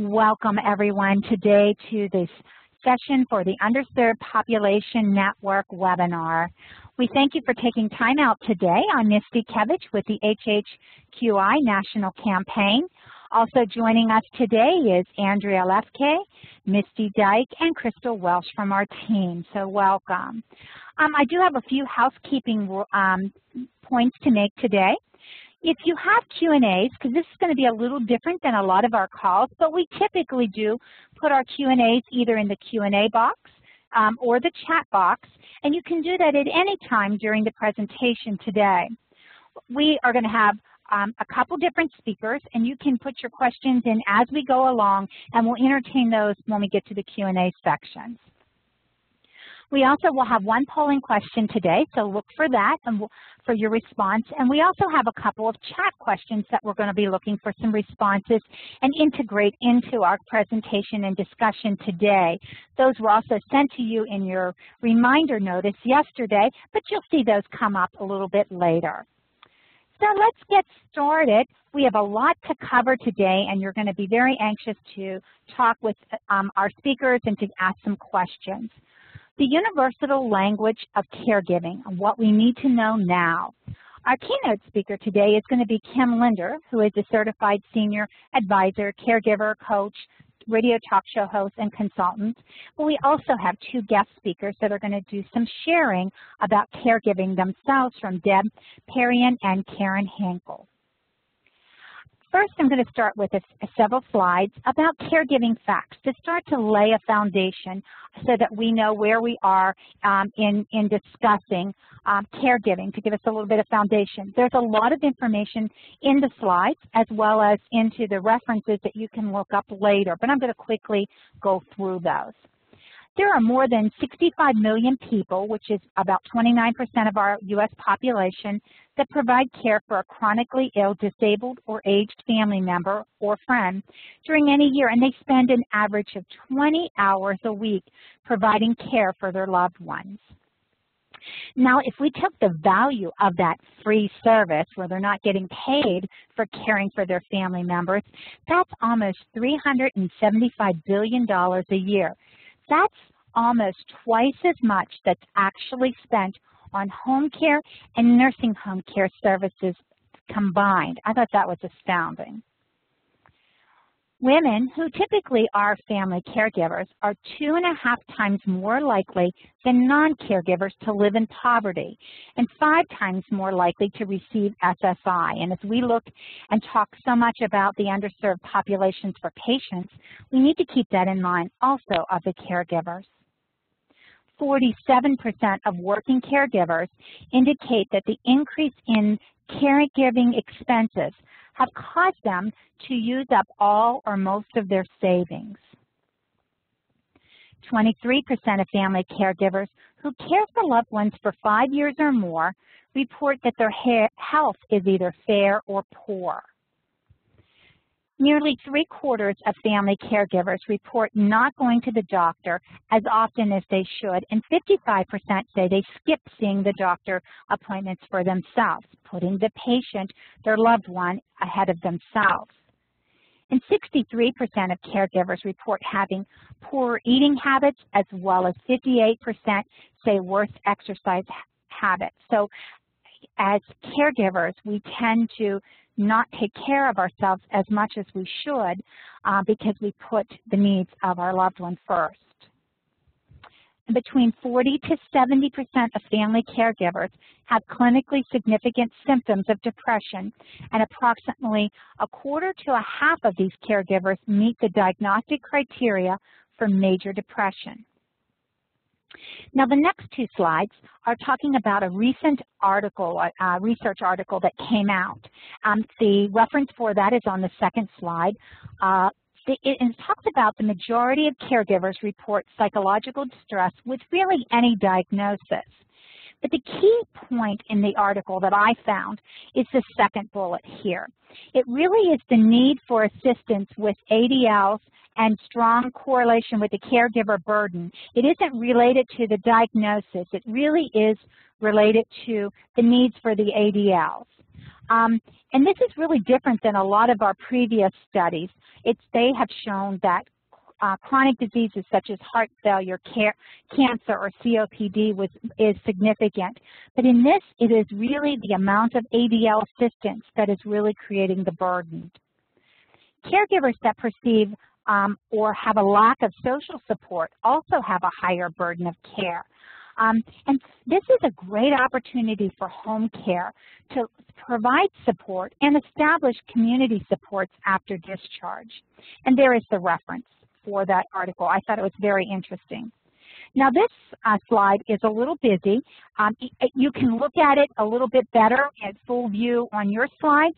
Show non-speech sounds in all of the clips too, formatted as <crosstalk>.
Welcome everyone today to this session for the Underserved Population Network webinar. We thank you for taking time out today. I'm Kevich with the HHQI National Campaign. Also joining us today is Andrea Lefke, Misty Dyke, and Crystal Welsh from our team, so welcome. Um, I do have a few housekeeping um, points to make today. If you have Q&As, because this is going to be a little different than a lot of our calls, but we typically do put our Q&As either in the Q&A box um, or the chat box, and you can do that at any time during the presentation today. We are going to have um, a couple different speakers, and you can put your questions in as we go along, and we'll entertain those when we get to the Q&A section. We also will have one polling question today, so look for that and for your response. And we also have a couple of chat questions that we're going to be looking for some responses and integrate into our presentation and discussion today. Those were also sent to you in your reminder notice yesterday, but you'll see those come up a little bit later. So let's get started. We have a lot to cover today, and you're going to be very anxious to talk with um, our speakers and to ask some questions the universal language of caregiving, what we need to know now. Our keynote speaker today is going to be Kim Linder, who is a certified senior advisor, caregiver, coach, radio talk show host, and consultant. But we also have two guest speakers that are going to do some sharing about caregiving themselves from Deb Perrian and Karen Hankel. First, I'm going to start with a, a several slides about caregiving facts to start to lay a foundation so that we know where we are um, in, in discussing um, caregiving to give us a little bit of foundation. There's a lot of information in the slides as well as into the references that you can look up later, but I'm going to quickly go through those. There are more than 65 million people, which is about 29% of our U.S. population, that provide care for a chronically ill, disabled, or aged family member or friend during any year, and they spend an average of 20 hours a week providing care for their loved ones. Now, if we took the value of that free service where they're not getting paid for caring for their family members, that's almost $375 billion a year. That's almost twice as much that's actually spent on home care and nursing home care services combined. I thought that was astounding. Women who typically are family caregivers are two and a half times more likely than non-caregivers to live in poverty and five times more likely to receive SSI. And as we look and talk so much about the underserved populations for patients, we need to keep that in mind also of the caregivers. 47% of working caregivers indicate that the increase in caregiving expenses have caused them to use up all or most of their savings. 23% of family caregivers who care for loved ones for five years or more report that their health is either fair or poor. Nearly three quarters of family caregivers report not going to the doctor as often as they should, and 55% say they skip seeing the doctor appointments for themselves, putting the patient, their loved one, ahead of themselves. And 63% of caregivers report having poor eating habits, as well as 58% say worse exercise habits. So as caregivers, we tend to not take care of ourselves as much as we should uh, because we put the needs of our loved one first. Between 40 to 70% of family caregivers have clinically significant symptoms of depression, and approximately a quarter to a half of these caregivers meet the diagnostic criteria for major depression. Now the next two slides are talking about a recent article, a uh, research article that came out. Um, the reference for that is on the second slide. Uh, it, it talks about the majority of caregivers report psychological distress with really any diagnosis. But the key point in the article that I found is the second bullet here. It really is the need for assistance with ADLs and strong correlation with the caregiver burden. It isn't related to the diagnosis. It really is related to the needs for the ADLs. Um, and this is really different than a lot of our previous studies. It's, they have shown that uh, chronic diseases such as heart failure, care, cancer, or COPD was, is significant. But in this, it is really the amount of ADL assistance that is really creating the burden. Caregivers that perceive um, or have a lack of social support also have a higher burden of care. Um, and this is a great opportunity for home care to provide support and establish community supports after discharge. And there is the reference for that article. I thought it was very interesting. Now this uh, slide is a little busy. Um, you can look at it a little bit better at full view on your slides.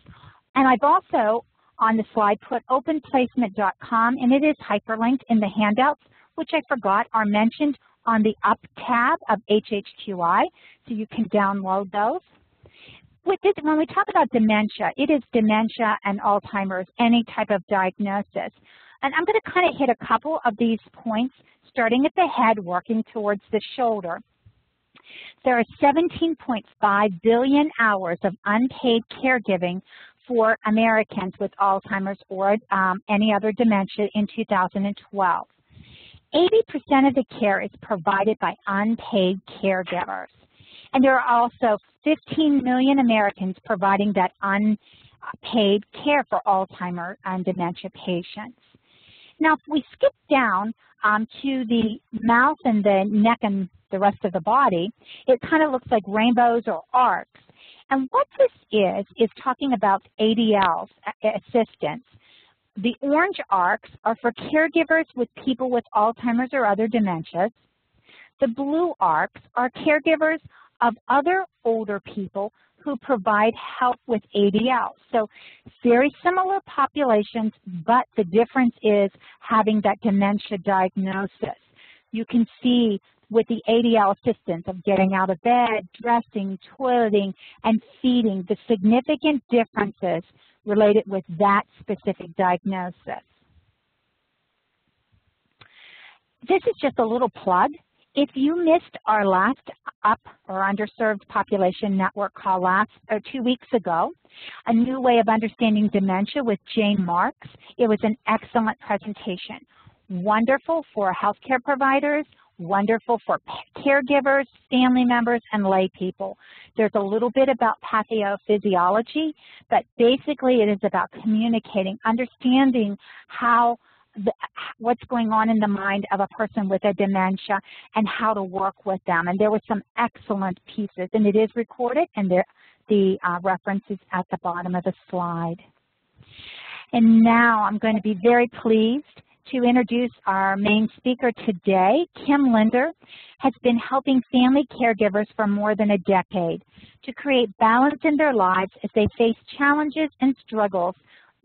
And I've also on the slide put openplacement.com and it is hyperlinked in the handouts, which I forgot are mentioned on the up tab of HHQI, so you can download those. When we talk about dementia, it is dementia and Alzheimer's, any type of diagnosis. And I'm going to kind of hit a couple of these points, starting at the head, working towards the shoulder. There are 17.5 billion hours of unpaid caregiving for Americans with Alzheimer's or um, any other dementia in 2012. 80% of the care is provided by unpaid caregivers. And there are also 15 million Americans providing that unpaid care for Alzheimer's and dementia patients. Now, if we skip down um, to the mouth and the neck and the rest of the body, it kind of looks like rainbows or arcs. And what this is, is talking about ADLs, assistance. The orange arcs are for caregivers with people with Alzheimer's or other dementias. The blue arcs are caregivers of other older people who provide help with ADL. So very similar populations, but the difference is having that dementia diagnosis. You can see with the ADL assistance of getting out of bed, dressing, toileting, and feeding, the significant differences related with that specific diagnosis. This is just a little plug. If you missed our last UP or underserved population network call last or two weeks ago, a new way of understanding dementia with Jane Marks, it was an excellent presentation. Wonderful for healthcare providers, wonderful for caregivers, family members, and lay people. There's a little bit about pathophysiology, but basically it is about communicating, understanding how the, what's going on in the mind of a person with a dementia and how to work with them. And there were some excellent pieces, and it is recorded, and there, the uh, reference is at the bottom of the slide. And now I'm going to be very pleased to introduce our main speaker today. Kim Linder has been helping family caregivers for more than a decade to create balance in their lives as they face challenges and struggles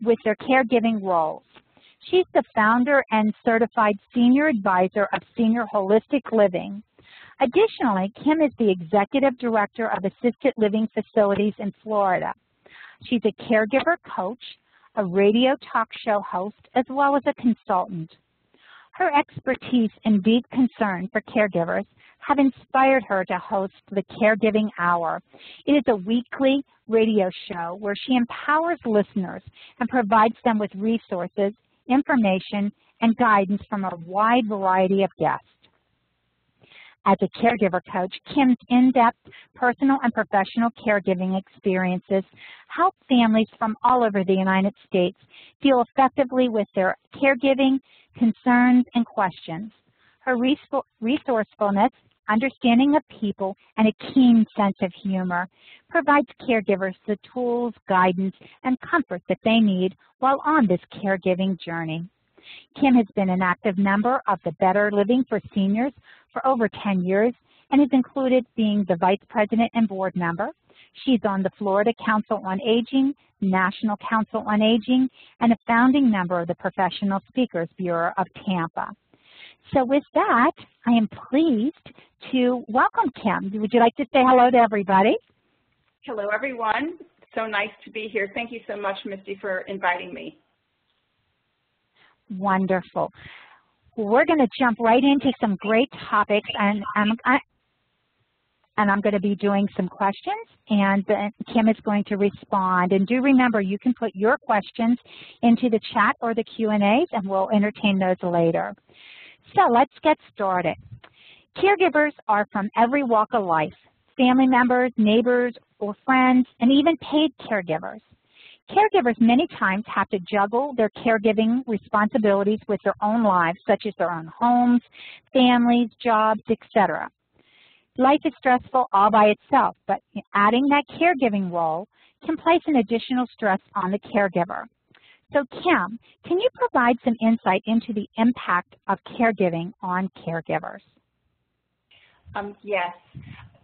with their caregiving roles. She's the founder and certified senior advisor of Senior Holistic Living. Additionally, Kim is the executive director of assisted living facilities in Florida. She's a caregiver coach, a radio talk show host, as well as a consultant. Her expertise and deep concern for caregivers have inspired her to host the Caregiving Hour. It is a weekly radio show where she empowers listeners and provides them with resources information, and guidance from a wide variety of guests. As a caregiver coach, Kim's in-depth personal and professional caregiving experiences help families from all over the United States deal effectively with their caregiving, concerns, and questions. Her resourcefulness understanding of people, and a keen sense of humor provides caregivers the tools, guidance, and comfort that they need while on this caregiving journey. Kim has been an active member of the Better Living for Seniors for over 10 years and has included being the Vice President and Board Member. She's on the Florida Council on Aging, National Council on Aging, and a founding member of the Professional Speakers Bureau of Tampa. So with that, I am pleased to welcome Kim. Would you like to say hello to everybody? Hello, everyone. So nice to be here. Thank you so much, Misty, for inviting me. Wonderful. We're going to jump right into some great topics, and I'm, I, and I'm going to be doing some questions, and Kim is going to respond. And do remember, you can put your questions into the chat or the Q&As, and we'll entertain those later. So let's get started. Caregivers are from every walk of life, family members, neighbors, or friends, and even paid caregivers. Caregivers many times have to juggle their caregiving responsibilities with their own lives, such as their own homes, families, jobs, etc. Life is stressful all by itself, but adding that caregiving role can place an additional stress on the caregiver. So Kim, can you provide some insight into the impact of caregiving on caregivers? Um, yes.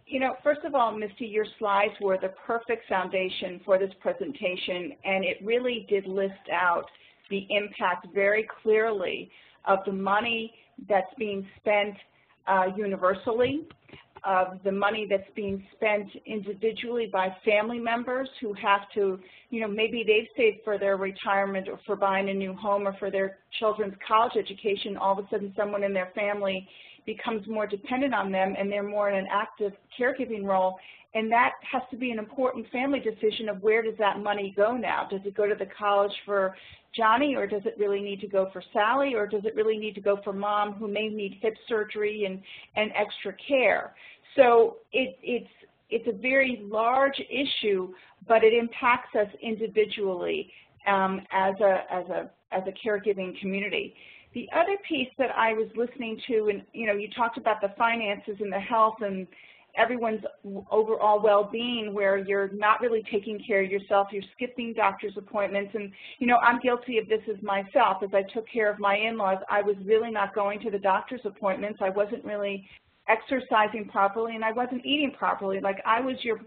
You know, first of all, Misty, your slides were the perfect foundation for this presentation, and it really did list out the impact very clearly of the money that's being spent uh, universally, of the money that's being spent individually by family members who have to, you know, maybe they've saved for their retirement or for buying a new home or for their children's college education. All of a sudden someone in their family becomes more dependent on them and they're more in an active caregiving role. And that has to be an important family decision of where does that money go now? Does it go to the college for Johnny or does it really need to go for Sally or does it really need to go for mom who may need hip surgery and, and extra care? So it, it's, it's a very large issue, but it impacts us individually um, as, a, as, a, as a caregiving community. The other piece that I was listening to, and you know, you talked about the finances and the health and everyone's overall well-being where you're not really taking care of yourself, you're skipping doctor's appointments, and you know, I'm guilty of this as myself. As I took care of my in-laws, I was really not going to the doctor's appointments. I wasn't really exercising properly, and I wasn't eating properly. Like I was your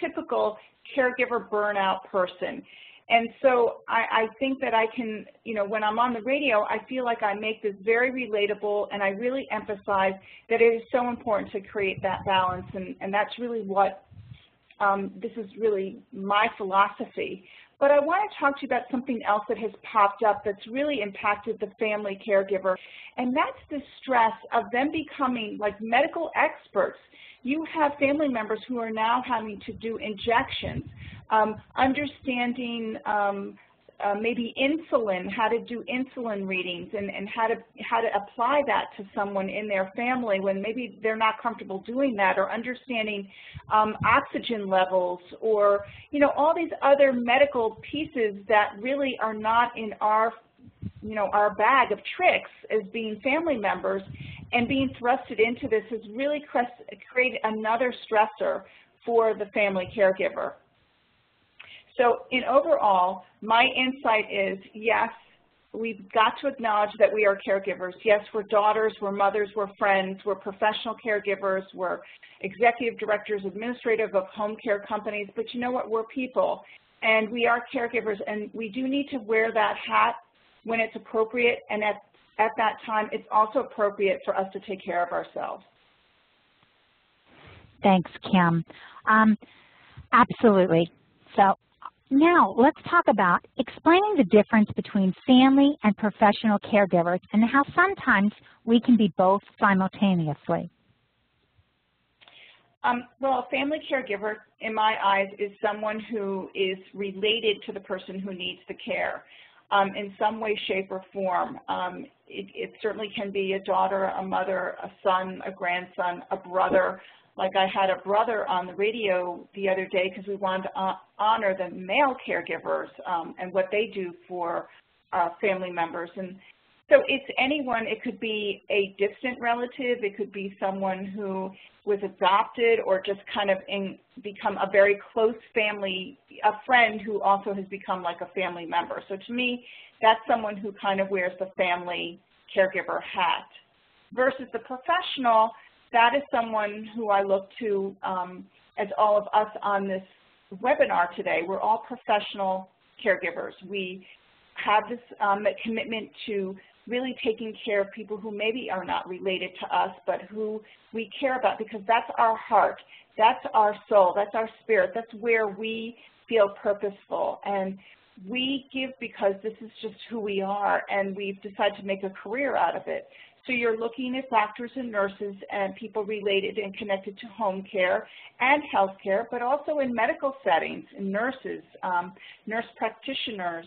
typical caregiver burnout person. And so I, I think that I can, you know, when I'm on the radio, I feel like I make this very relatable and I really emphasize that it is so important to create that balance and, and that's really what, um, this is really my philosophy. But I want to talk to you about something else that has popped up that's really impacted the family caregiver, and that's the stress of them becoming like medical experts. You have family members who are now having to do injections um, understanding um, uh, maybe insulin, how to do insulin readings and, and how to how to apply that to someone in their family when maybe they're not comfortable doing that or understanding um, oxygen levels or you know all these other medical pieces that really are not in our you know our bag of tricks as being family members and being thrusted into this has really created another stressor for the family caregiver. So in overall, my insight is, yes, we've got to acknowledge that we are caregivers. Yes, we're daughters, we're mothers, we're friends, we're professional caregivers, we're executive directors, administrative of home care companies, but you know what, we're people, and we are caregivers, and we do need to wear that hat when it's appropriate, and at, at that time, it's also appropriate for us to take care of ourselves. Thanks, Kim. Um, absolutely. So now, let's talk about explaining the difference between family and professional caregivers and how sometimes we can be both simultaneously. Um, well, a family caregiver, in my eyes, is someone who is related to the person who needs the care um, in some way, shape, or form. Um, it, it, certainly can be a daughter, a mother, a son, a grandson, a brother, like I had a brother on the radio the other day because we wanted to honor the male caregivers um, and what they do for uh, family members. And so it's anyone, it could be a distant relative, it could be someone who was adopted or just kind of in, become a very close family, a friend who also has become like a family member. So to me, that's someone who kind of wears the family caregiver hat. Versus the professional, that is someone who I look to um, as all of us on this webinar today. We're all professional caregivers. We have this um, commitment to really taking care of people who maybe are not related to us, but who we care about because that's our heart, that's our soul, that's our spirit, that's where we feel purposeful. And we give because this is just who we are and we've decided to make a career out of it. So you're looking at doctors and nurses and people related and connected to home care and health care, but also in medical settings, in nurses, um, nurse practitioners,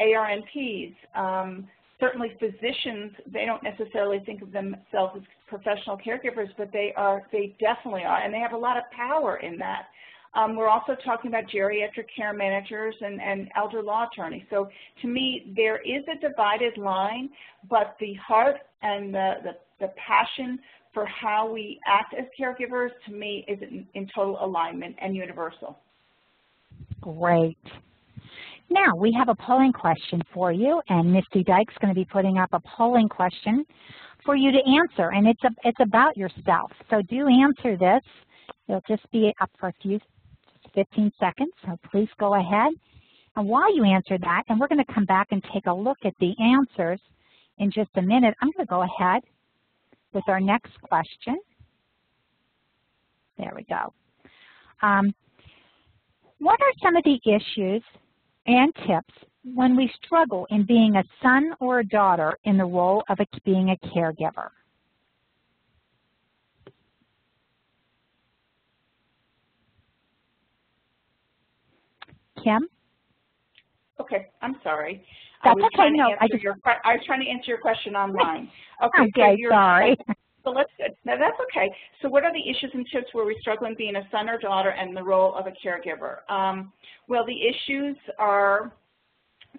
ARNPs, um, certainly physicians, they don't necessarily think of themselves as professional caregivers, but they are, they definitely are, and they have a lot of power in that. Um, we're also talking about geriatric care managers and, and elder law attorneys. So to me, there is a divided line, but the heart and the, the, the passion for how we act as caregivers, to me, is in, in total alignment and universal. Great. Now, we have a polling question for you, and Misty Dyke's going to be putting up a polling question for you to answer, and it's, a, it's about yourself. So do answer this. It'll just be up for a few 15 seconds, so please go ahead. And while you answer that, and we're going to come back and take a look at the answers in just a minute, I'm going to go ahead with our next question. There we go. Um, what are some of the issues and tips when we struggle in being a son or a daughter in the role of being a caregiver? Kim? Okay, I'm sorry. That's okay. No, I just your, I was trying to answer your question online. <laughs> Okay, okay so sorry. <laughs> So let's no, that's okay. So what are the issues and tips where we struggle in being a son or daughter and the role of a caregiver? Um, well, the issues are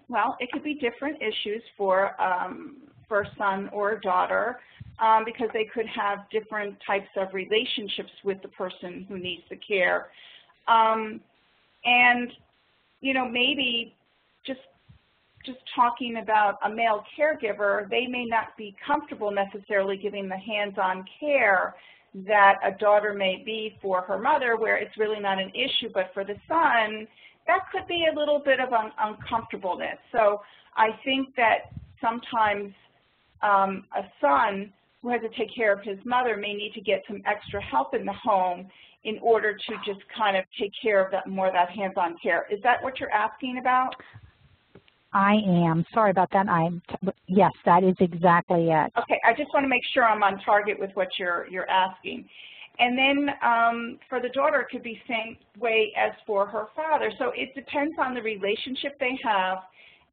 well, it could be different issues for um, for a son or a daughter um, because they could have different types of relationships with the person who needs the care. Um, and you know, maybe just just talking about a male caregiver, they may not be comfortable necessarily giving the hands-on care that a daughter may be for her mother, where it's really not an issue, but for the son, that could be a little bit of un uncomfortableness. So I think that sometimes um, a son who has to take care of his mother may need to get some extra help in the home in order to just kind of take care of that more of that hands-on care. Is that what you're asking about? I am. Sorry about that. I'm yes, that is exactly it. Okay, I just want to make sure I'm on target with what you're you're asking. And then um, for the daughter, it could be same way as for her father. So it depends on the relationship they have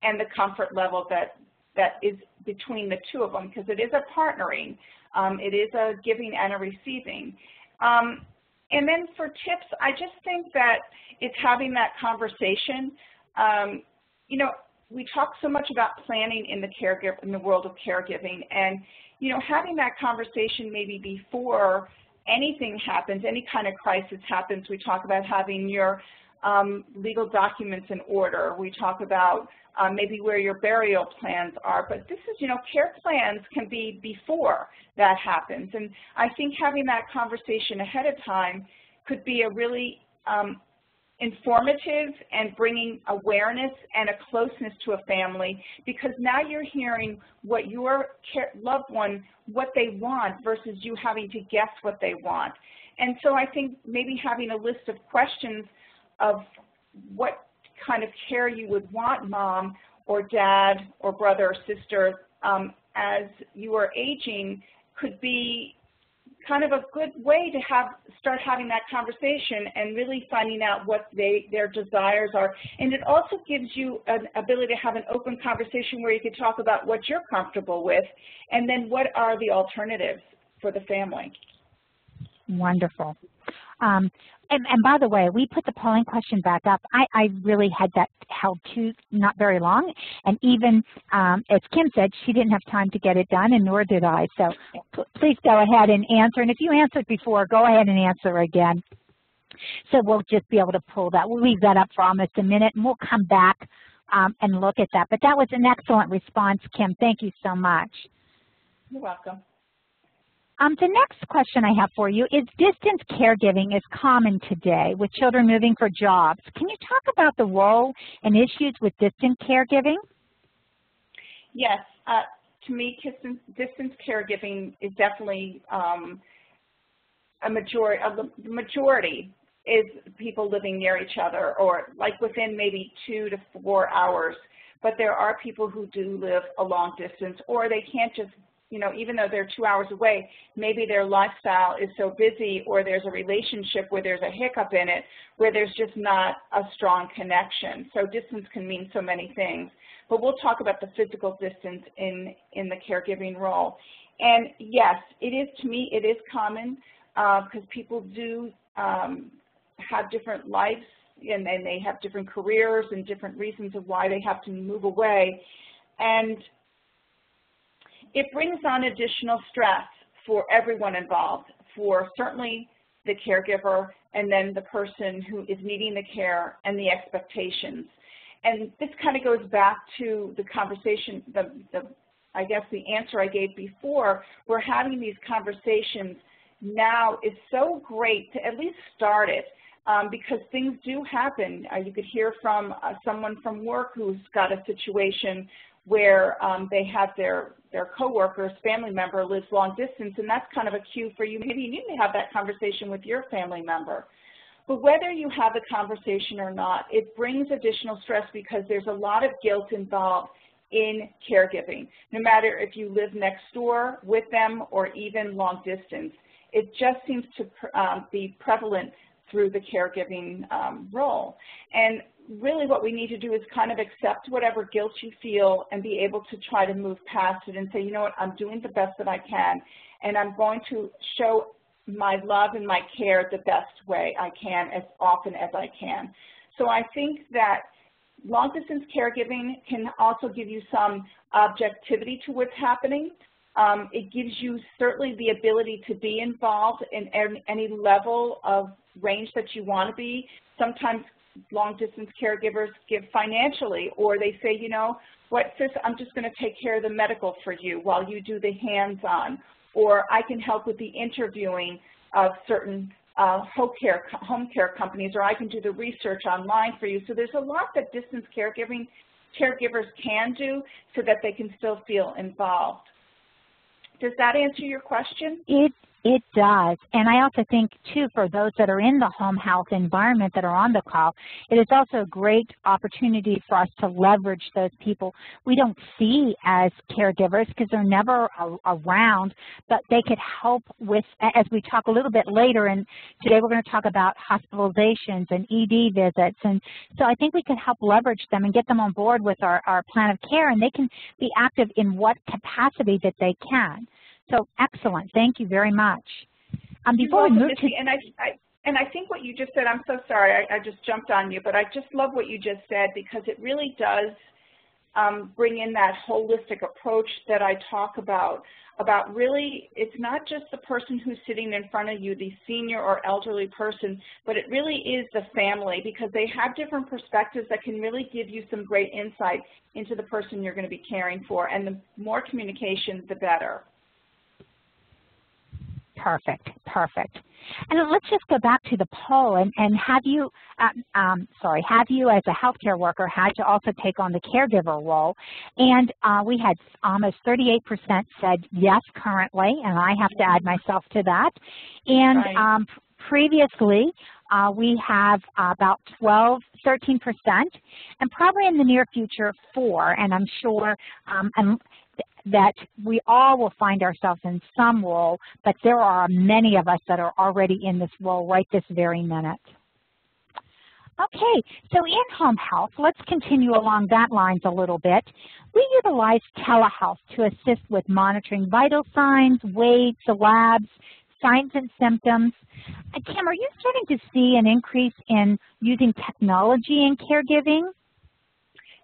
and the comfort level that that is between the two of them because it is a partnering. Um, it is a giving and a receiving. Um, and then for tips, I just think that it's having that conversation. Um, you know, we talk so much about planning in the caregiver in the world of caregiving, and you know, having that conversation maybe before anything happens, any kind of crisis happens. We talk about having your um, legal documents in order. We talk about um, maybe where your burial plans are. But this is, you know, care plans can be before that happens. And I think having that conversation ahead of time could be a really um, informative and bringing awareness and a closeness to a family because now you're hearing what your loved one, what they want versus you having to guess what they want. And so I think maybe having a list of questions of what kind of care you would want mom or dad or brother or sister um, as you are aging could be kind of a good way to have start having that conversation and really finding out what they their desires are. And it also gives you an ability to have an open conversation where you can talk about what you're comfortable with and then what are the alternatives for the family. Wonderful. Um, and, and, by the way, we put the polling question back up. I, I really had that held to not very long, and even um, as Kim said, she didn't have time to get it done, and nor did I. So please go ahead and answer. And if you answered before, go ahead and answer again. So we'll just be able to pull that. We'll leave that up for almost a minute, and we'll come back um, and look at that. But that was an excellent response, Kim. Thank you so much. You're welcome. Um, the next question I have for you is distance caregiving is common today with children moving for jobs. Can you talk about the role and issues with distance caregiving? Yes. Uh, to me, distance, caregiving is definitely um, a majority, of the majority is people living near each other or like within maybe two to four hours. But there are people who do live a long distance or they can't just, you know, even though they're two hours away, maybe their lifestyle is so busy or there's a relationship where there's a hiccup in it where there's just not a strong connection. So distance can mean so many things. But we'll talk about the physical distance in, in the caregiving role. And yes, it is, to me, it is common because uh, people do um, have different lives and, and they have different careers and different reasons of why they have to move away. And it brings on additional stress for everyone involved, for certainly the caregiver and then the person who is needing the care and the expectations. And this kind of goes back to the conversation, the, the, I guess the answer I gave before. We're having these conversations now is so great to at least start it um, because things do happen. Uh, you could hear from uh, someone from work who's got a situation where um, they have their, their coworkers, family member lives long distance, and that's kind of a cue for you. Maybe you need to have that conversation with your family member. But whether you have the conversation or not, it brings additional stress because there's a lot of guilt involved in caregiving, no matter if you live next door with them or even long distance. It just seems to um, be prevalent through the caregiving um, role. And really what we need to do is kind of accept whatever guilt you feel and be able to try to move past it and say, you know what, I'm doing the best that I can, and I'm going to show my love and my care the best way I can as often as I can. So I think that long distance caregiving can also give you some objectivity to what's happening. Um, it gives you certainly the ability to be involved in any level of range that you want to be. Sometimes long distance caregivers give financially or they say, you know, what sis, I'm just going to take care of the medical for you while you do the hands-on. Or I can help with the interviewing of certain uh, home, care, home care companies, or I can do the research online for you. So there's a lot that distance caregiving caregivers can do so that they can still feel involved. Does that answer your question? It it does. And I also think, too, for those that are in the home health environment that are on the call, it is also a great opportunity for us to leverage those people we don't see as caregivers because they're never around, but they could help with, as we talk a little bit later, and today we're going to talk about hospitalizations and ED visits. And so I think we could help leverage them and get them on board with our, our plan of care, and they can be active in what capacity that they can. So excellent. Thank you very much. Um, before we move to and I, I, and I think what you just said, I'm so sorry, I, I, just jumped on you, but I just love what you just said because it really does um, bring in that holistic approach that I talk about, about really, it's not just the person who's sitting in front of you, the senior or elderly person, but it really is the family because they have different perspectives that can really give you some great insight into the person you're going to be caring for, and the more communication, the better. Perfect, perfect. And let's just go back to the poll and, and have you, um, um, sorry, have you as a healthcare worker had to also take on the caregiver role? And uh, we had almost 38% said yes currently, and I have to add myself to that. And right. um, previously, uh, we have about 12, 13%, and probably in the near future, 4, and I'm sure, um, and that we all will find ourselves in some role, but there are many of us that are already in this role right this very minute. Okay, so in home health, let's continue along that lines a little bit. We utilize telehealth to assist with monitoring vital signs, weights, labs, signs and symptoms. Uh, Kim, are you starting to see an increase in using technology in caregiving?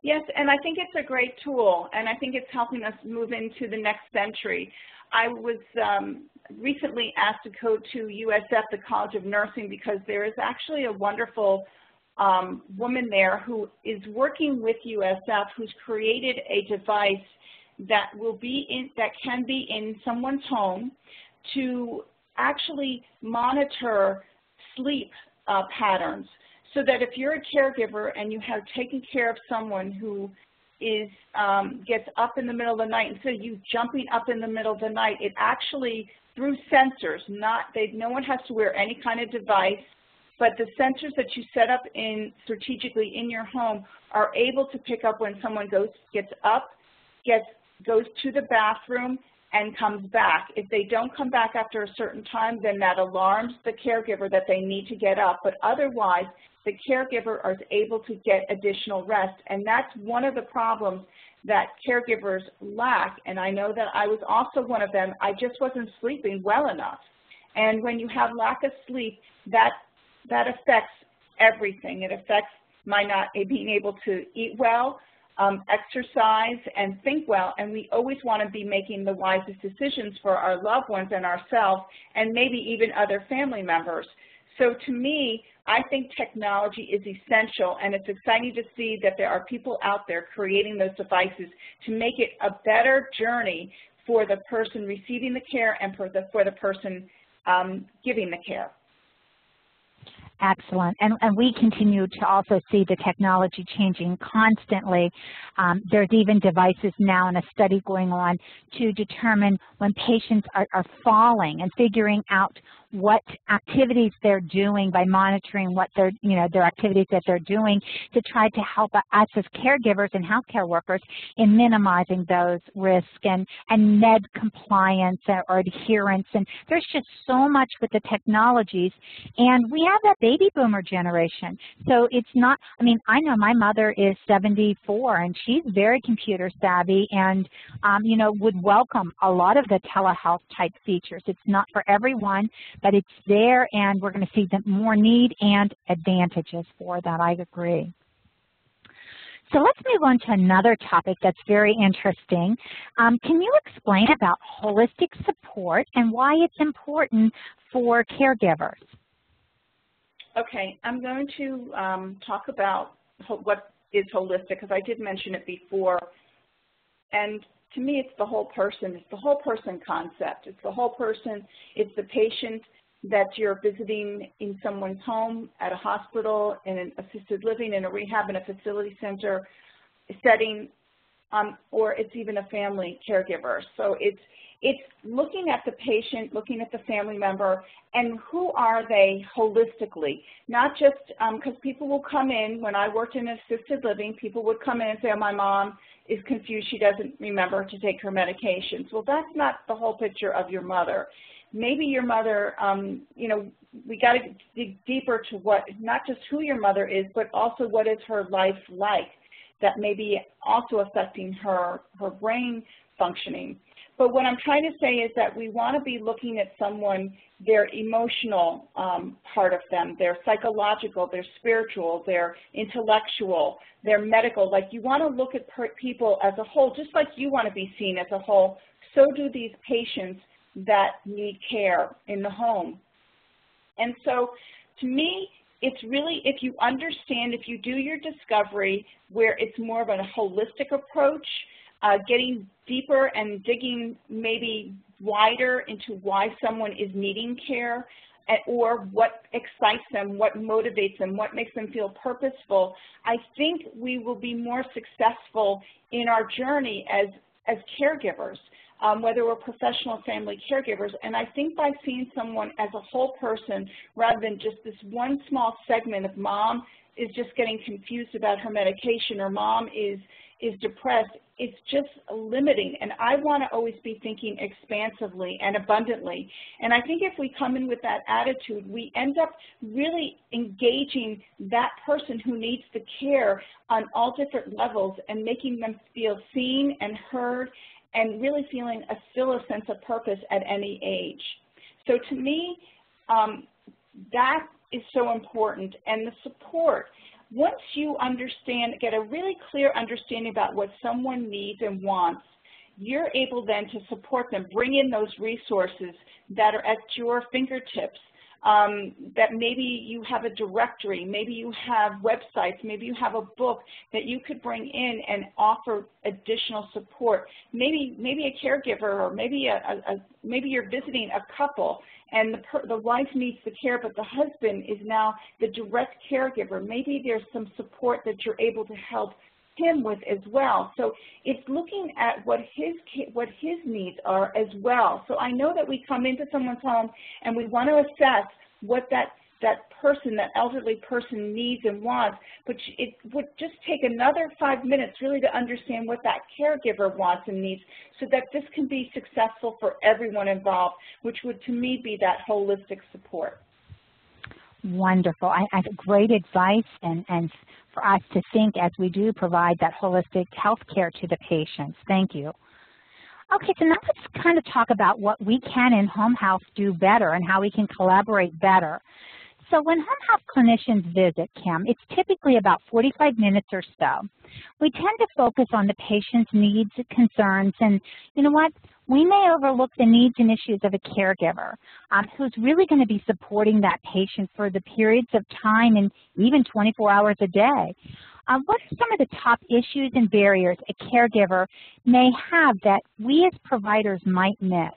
Yes, and I think it's a great tool, and I think it's helping us move into the next century. I was um, recently asked to go to USF, the College of Nursing, because there is actually a wonderful um, woman there who is working with USF who's created a device that will be in, that can be in someone's home to actually monitor sleep uh, patterns so that if you're a caregiver and you have taken care of someone who is um, gets up in the middle of the night, instead of you jumping up in the middle of the night, it actually, through sensors, not they, no one has to wear any kind of device, but the sensors that you set up in strategically in your home are able to pick up when someone goes gets up, gets goes to the bathroom, and comes back. If they don't come back after a certain time, then that alarms the caregiver that they need to get up. But otherwise, the caregiver is able to get additional rest. And that's one of the problems that caregivers lack. And I know that I was also one of them. I just wasn't sleeping well enough. And when you have lack of sleep, that, that affects everything. It affects my not being able to eat well, um, exercise, and think well, and we always want to be making the wisest decisions for our loved ones and ourselves, and maybe even other family members. So to me, I think technology is essential, and it's exciting to see that there are people out there creating those devices to make it a better journey for the person receiving the care and for the, for the person um, giving the care. Excellent. And, and we continue to also see the technology changing constantly. Um, there's even devices now and a study going on to determine when patients are, are falling and figuring out what activities they're doing by monitoring what they're, you know, their activities that they're doing to try to help us as caregivers and healthcare workers in minimizing those risks and, and med compliance or adherence. And there's just so much with the technologies. And we have that baby boomer generation. So it's not, I mean, I know my mother is 74 and she's very computer savvy and, um, you know, would welcome a lot of the telehealth type features. It's not for everyone, but it's there and we're going to see more need and advantages for that. I agree. So let's move on to another topic that's very interesting. Um, can you explain about holistic support and why it's important for caregivers? Okay, I'm going to um, talk about what is holistic because I did mention it before. And to me, it's the whole person. It's the whole person concept. It's the whole person. It's the patient that you're visiting in someone's home, at a hospital, in an assisted living, in a rehab, in a facility center setting, um, or it's even a family caregiver. So it's it's looking at the patient, looking at the family member, and who are they holistically, not just because um, people will come in, when I worked in assisted living, people would come in and say, oh, my mom is confused, she doesn't remember to take her medications. Well, that's not the whole picture of your mother. Maybe your mother, um, you know, we got to dig deeper to what, not just who your mother is, but also what is her life like that may be also affecting her, her brain functioning. But what I'm trying to say is that we want to be looking at someone, their emotional um, part of them, their psychological, their spiritual, their intellectual, their medical. Like you want to look at people as a whole, just like you want to be seen as a whole, so do these patients that need care in the home. And so to me, it's really, if you understand, if you do your discovery where it's more of a holistic approach, uh, getting deeper and digging maybe wider into why someone is needing care or what excites them, what motivates them, what makes them feel purposeful, I think we will be more successful in our journey as, as caregivers, um, whether we're professional family caregivers. And I think by seeing someone as a whole person rather than just this one small segment of mom is just getting confused about her medication or mom is is depressed, it's just limiting. And I want to always be thinking expansively and abundantly. And I think if we come in with that attitude, we end up really engaging that person who needs the care on all different levels and making them feel seen and heard and really feeling a, still a sense of purpose at any age. So to me, um, that is so important. And the support, once you understand, get a really clear understanding about what someone needs and wants, you're able then to support them, bring in those resources that are at your fingertips, um, that maybe you have a directory, maybe you have websites, maybe you have a book that you could bring in and offer additional support. Maybe maybe a caregiver or maybe a, a, a maybe you're visiting a couple and the, per, the wife needs the care, but the husband is now the direct caregiver. Maybe there's some support that you're able to help him with as well. So it's looking at what his what his needs are as well. So I know that we come into someone's home and we want to assess what that that person, that elderly person needs and wants, but it would just take another five minutes really to understand what that caregiver wants and needs so that this can be successful for everyone involved, which would to me be that holistic support. Wonderful. I, I great advice and, and for us to think as we do provide that holistic health care to the patients. Thank you. Okay, so now let's kind of talk about what we can in home health do better and how we can collaborate better. So when home health clinicians visit, Kim, it's typically about 45 minutes or so. We tend to focus on the patient's needs and concerns, and you know what? We may overlook the needs and issues of a caregiver um, who's really going to be supporting that patient for the periods of time and even 24 hours a day. Uh, what are some of the top issues and barriers a caregiver may have that we as providers might miss?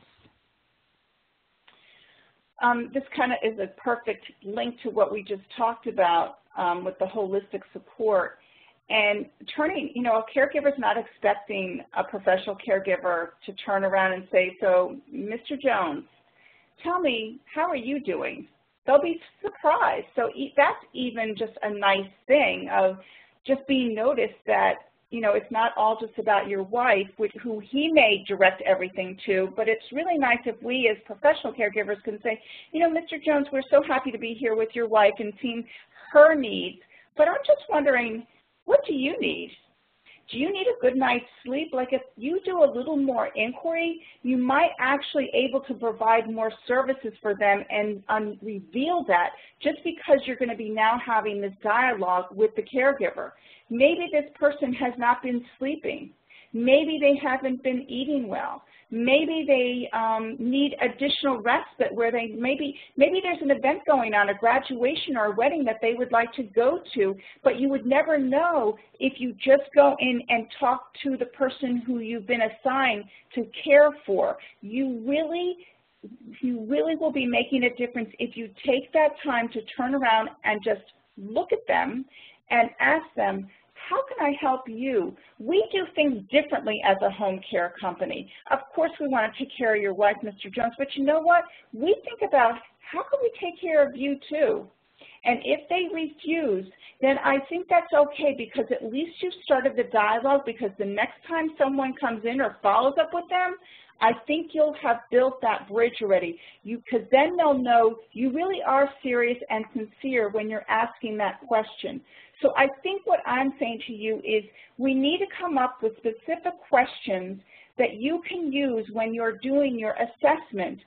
Um, this kind of is a perfect link to what we just talked about um, with the holistic support. And turning, you know, a caregiver is not expecting a professional caregiver to turn around and say, so, Mr. Jones, tell me, how are you doing? They'll be surprised. So that's even just a nice thing of just being noticed that you know, it's not all just about your wife, which, who he may direct everything to, but it's really nice if we as professional caregivers can say, you know, Mr. Jones, we're so happy to be here with your wife and seeing her needs, but I'm just wondering, what do you need? Do you need a good night's sleep? Like if you do a little more inquiry, you might actually able to provide more services for them and um, reveal that just because you're going to be now having this dialogue with the caregiver. Maybe this person has not been sleeping. Maybe they haven't been eating well. Maybe they um, need additional respite where they maybe maybe there's an event going on, a graduation or a wedding that they would like to go to, but you would never know if you just go in and talk to the person who you've been assigned to care for. You really you really will be making a difference if you take that time to turn around and just look at them and ask them, how can I help you? We do things differently as a home care company. Of course we want to take care of your wife, Mr. Jones, but you know what? We think about how can we take care of you too? And if they refuse, then I think that's okay because at least you've started the dialogue because the next time someone comes in or follows up with them, I think you'll have built that bridge already. Because then they'll know you really are serious and sincere when you're asking that question. So I think what I'm saying to you is we need to come up with specific questions that you can use when you're doing your assessment.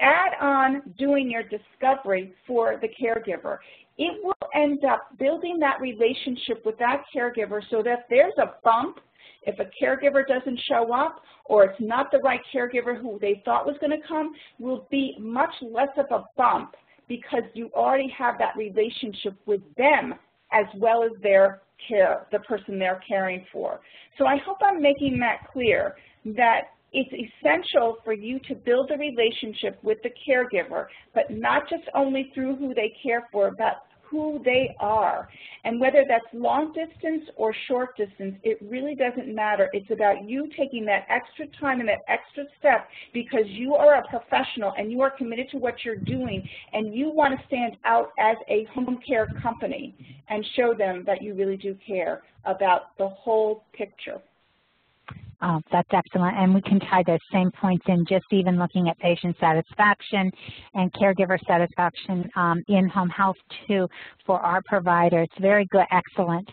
Add on doing your discovery for the caregiver. It will end up building that relationship with that caregiver so that there's a bump if a caregiver doesn't show up or it's not the right caregiver who they thought was going to come, will be much less of a bump because you already have that relationship with them as well as their care, the person they're caring for. So I hope I'm making that clear that it's essential for you to build a relationship with the caregiver, but not just only through who they care for, but who they are. And whether that's long distance or short distance, it really doesn't matter. It's about you taking that extra time and that extra step because you are a professional and you are committed to what you're doing and you want to stand out as a home care company and show them that you really do care about the whole picture. Oh, that's excellent. And we can tie those same points in just even looking at patient satisfaction and caregiver satisfaction um, in home health too for our providers. Very good, excellent.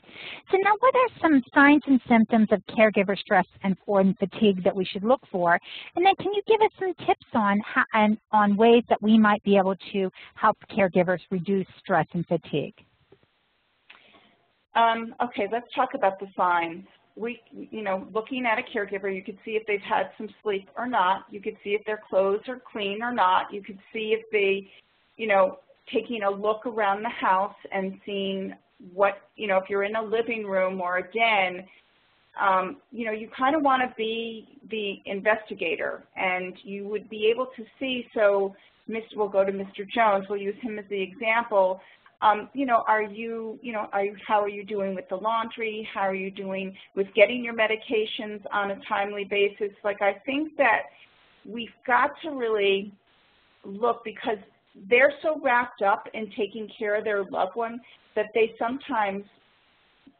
So now what are some signs and symptoms of caregiver stress and, fatigue that we should look for? And then can you give us some tips on, how, and, on ways that we might be able to help caregivers reduce stress and fatigue? Um, okay, let's talk about the signs we, you know, looking at a caregiver, you could see if they've had some sleep or not. You could see if their clothes are clean or not. You could see if they, you know, taking a look around the house and seeing what, you know, if you're in a living room or a den, um, you know, you kind of want to be the investigator and you would be able to see, so Mr. we'll go to Mr. Jones, we'll use him as the example. Um, you know, are you, you know, are you, how are you doing with the laundry? How are you doing with getting your medications on a timely basis? Like I think that we've got to really look because they're so wrapped up in taking care of their loved one that they sometimes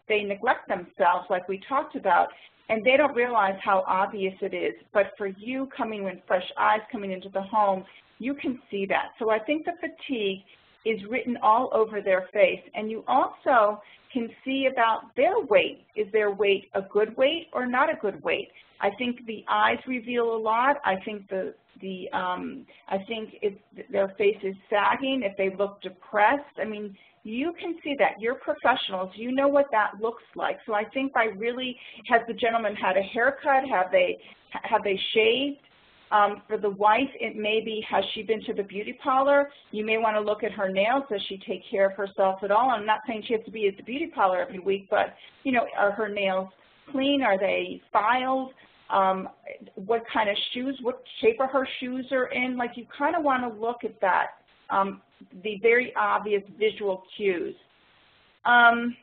they neglect themselves like we talked about and they don't realize how obvious it is. But for you coming with fresh eyes coming into the home, you can see that. So I think the fatigue is written all over their face. And you also can see about their weight. Is their weight a good weight or not a good weight? I think the eyes reveal a lot. I think the the um, I think if their face is sagging, if they look depressed. I mean, you can see that. You're professionals. You know what that looks like. So I think by really, has the gentleman had a haircut? Have they have they shaved? Um, for the wife, it may be, has she been to the beauty parlor? You may want to look at her nails. Does she take care of herself at all? I'm not saying she has to be at the beauty parlor every week, but, you know, are her nails clean? Are they filed? Um, what kind of shoes, what shape are her shoes are in? Like, you kind of want to look at that, um, the very obvious visual cues. Um,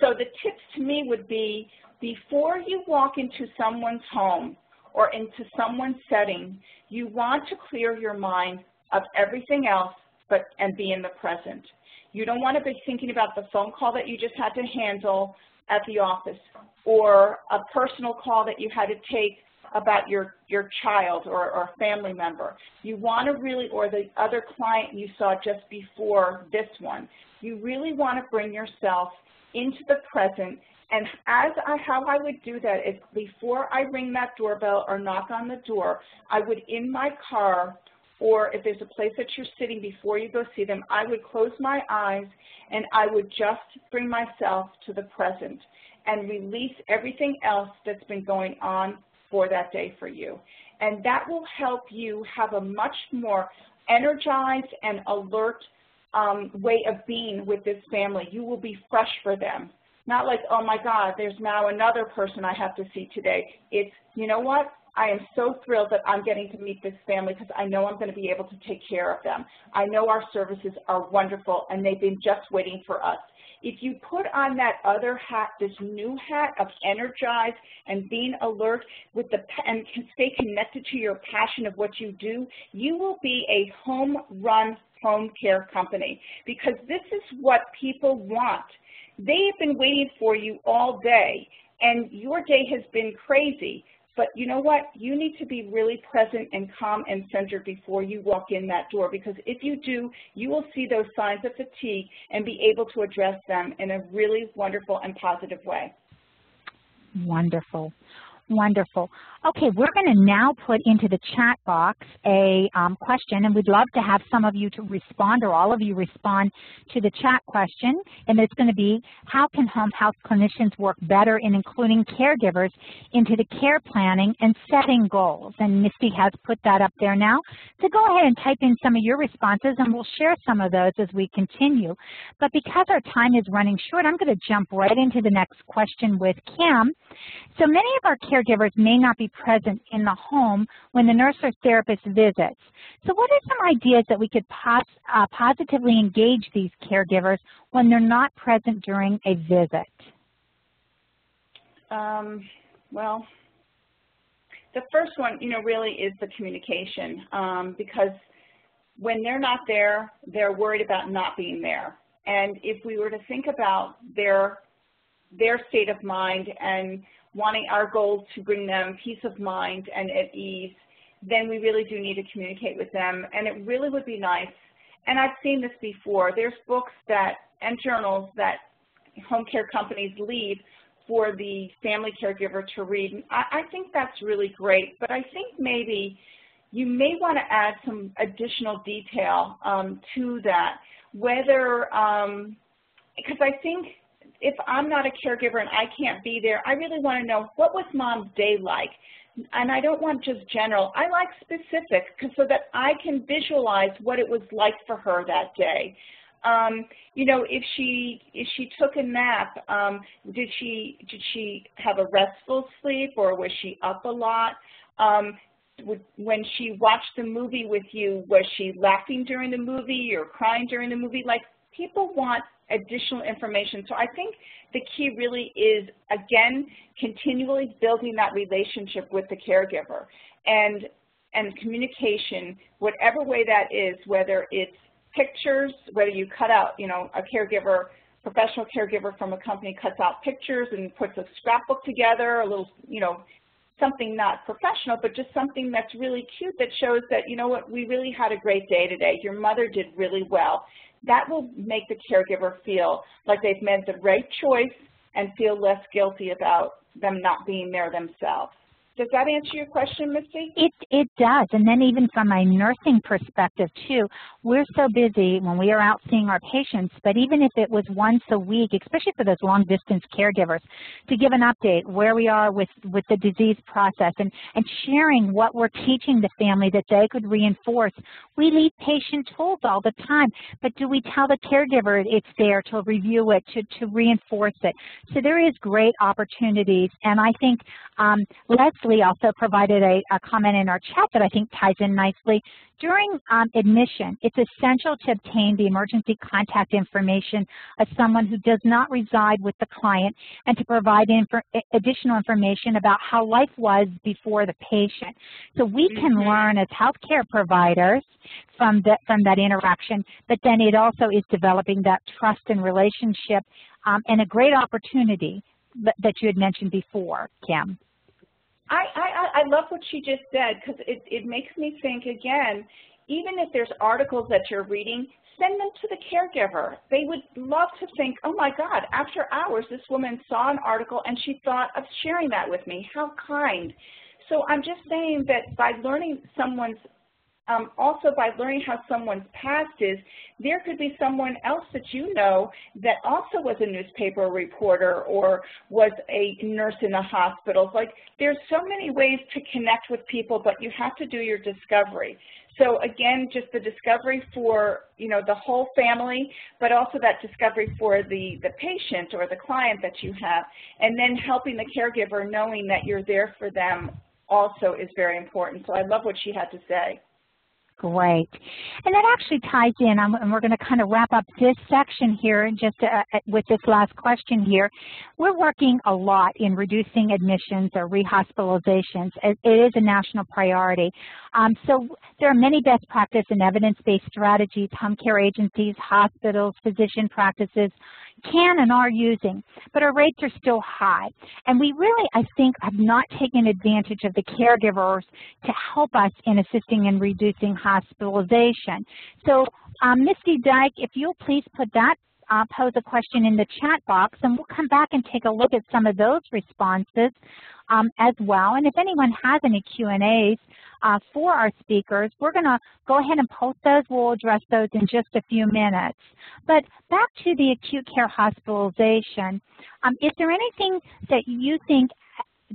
so the tips to me would be, before you walk into someone's home, or into someone's setting, you want to clear your mind of everything else but and be in the present. You don't want to be thinking about the phone call that you just had to handle at the office or a personal call that you had to take about your, your child or, or family member. You want to really, or the other client you saw just before this one, you really want to bring yourself into the present and as I, how I would do that is before I ring that doorbell or knock on the door, I would in my car or if there's a place that you're sitting before you go see them, I would close my eyes and I would just bring myself to the present and release everything else that's been going on for that day for you. And that will help you have a much more energized and alert um, way of being with this family. You will be fresh for them. Not like, oh my God, there's now another person I have to see today. It's, you know what? I am so thrilled that I'm getting to meet this family because I know I'm going to be able to take care of them. I know our services are wonderful and they've been just waiting for us. If you put on that other hat, this new hat of energized and being alert with the and can stay connected to your passion of what you do, you will be a home run home care company because this is what people want. They have been waiting for you all day, and your day has been crazy. But you know what? You need to be really present and calm and centered before you walk in that door because if you do, you will see those signs of fatigue and be able to address them in a really wonderful and positive way. Wonderful. Wonderful. Okay, we're going to now put into the chat box a um, question, and we'd love to have some of you to respond, or all of you respond to the chat question. And it's going to be, how can home health clinicians work better in including caregivers into the care planning and setting goals? And Misty has put that up there now. So go ahead and type in some of your responses, and we'll share some of those as we continue. But because our time is running short, I'm going to jump right into the next question with Kim. So many of our caregivers may not be present in the home when the nurse or therapist visits. So what are some ideas that we could pos uh, positively engage these caregivers when they're not present during a visit? Um, well, the first one, you know, really is the communication um, because when they're not there, they're worried about not being there. And if we were to think about their their state of mind and wanting our goals to bring them peace of mind and at ease, then we really do need to communicate with them. And it really would be nice, and I've seen this before, there's books that and journals that home care companies leave for the family caregiver to read. I, I think that's really great, but I think maybe you may want to add some additional detail um, to that, whether, um, because I think if I'm not a caregiver and I can't be there, I really want to know what was mom's day like. And I don't want just general. I like specific so that I can visualize what it was like for her that day. Um, you know, if she if she took a nap, um, did she did she have a restful sleep or was she up a lot? Um, when she watched the movie with you, was she laughing during the movie or crying during the movie? Like people want additional information. So I think the key really is, again, continually building that relationship with the caregiver and, and communication, whatever way that is, whether it's pictures, whether you cut out, you know, a caregiver, professional caregiver from a company cuts out pictures and puts a scrapbook together, a little, you know, something not professional, but just something that's really cute that shows that, you know what, we really had a great day today. Your mother did really well. That will make the caregiver feel like they've made the right choice and feel less guilty about them not being there themselves. Does that answer your question, Misty? It, it does. And then even from a nursing perspective, too, we're so busy when we are out seeing our patients, but even if it was once a week, especially for those long-distance caregivers, to give an update where we are with, with the disease process and, and sharing what we're teaching the family that they could reinforce. We leave patient tools all the time, but do we tell the caregiver it's there to review it, to, to reinforce it? So there is great opportunities, and I think um, Leslie also provided a, a, comment in our chat that I think ties in nicely. During um, admission, it's essential to obtain the emergency contact information of someone who does not reside with the client and to provide infor additional information about how life was before the patient. So we can mm -hmm. learn as healthcare providers from, the, from that interaction, but then it also is developing that trust and relationship um, and a great opportunity that you had mentioned before, Kim. I, I, I love what she just said because it, it makes me think again, even if there's articles that you're reading, send them to the caregiver. They would love to think, oh my God, after hours this woman saw an article and she thought of sharing that with me. How kind. So I'm just saying that by learning someone's um, also by learning how someone's past is, there could be someone else that you know that also was a newspaper reporter or was a nurse in the hospital. Like there's so many ways to connect with people, but you have to do your discovery. So again, just the discovery for you know the whole family, but also that discovery for the the patient or the client that you have, and then helping the caregiver knowing that you're there for them also is very important. So I love what she had to say. Great. And that actually ties in, um, and we're going to kind of wrap up this section here just uh, uh, with this last question here. We're working a lot in reducing admissions or rehospitalizations. It is a national priority. Um, so there are many best practice and evidence-based strategies home care agencies, hospitals, physician practices, can and are using, but our rates are still high. And we really, I think, have not taken advantage of the caregivers to help us in assisting in reducing hospitalization. So um, Misty Dyke, if you'll please put that uh, pose a question in the chat box, and we'll come back and take a look at some of those responses um, as well. And if anyone has any Q&As uh, for our speakers, we're going to go ahead and post those. We'll address those in just a few minutes. But back to the acute care hospitalization, um, is there anything that you think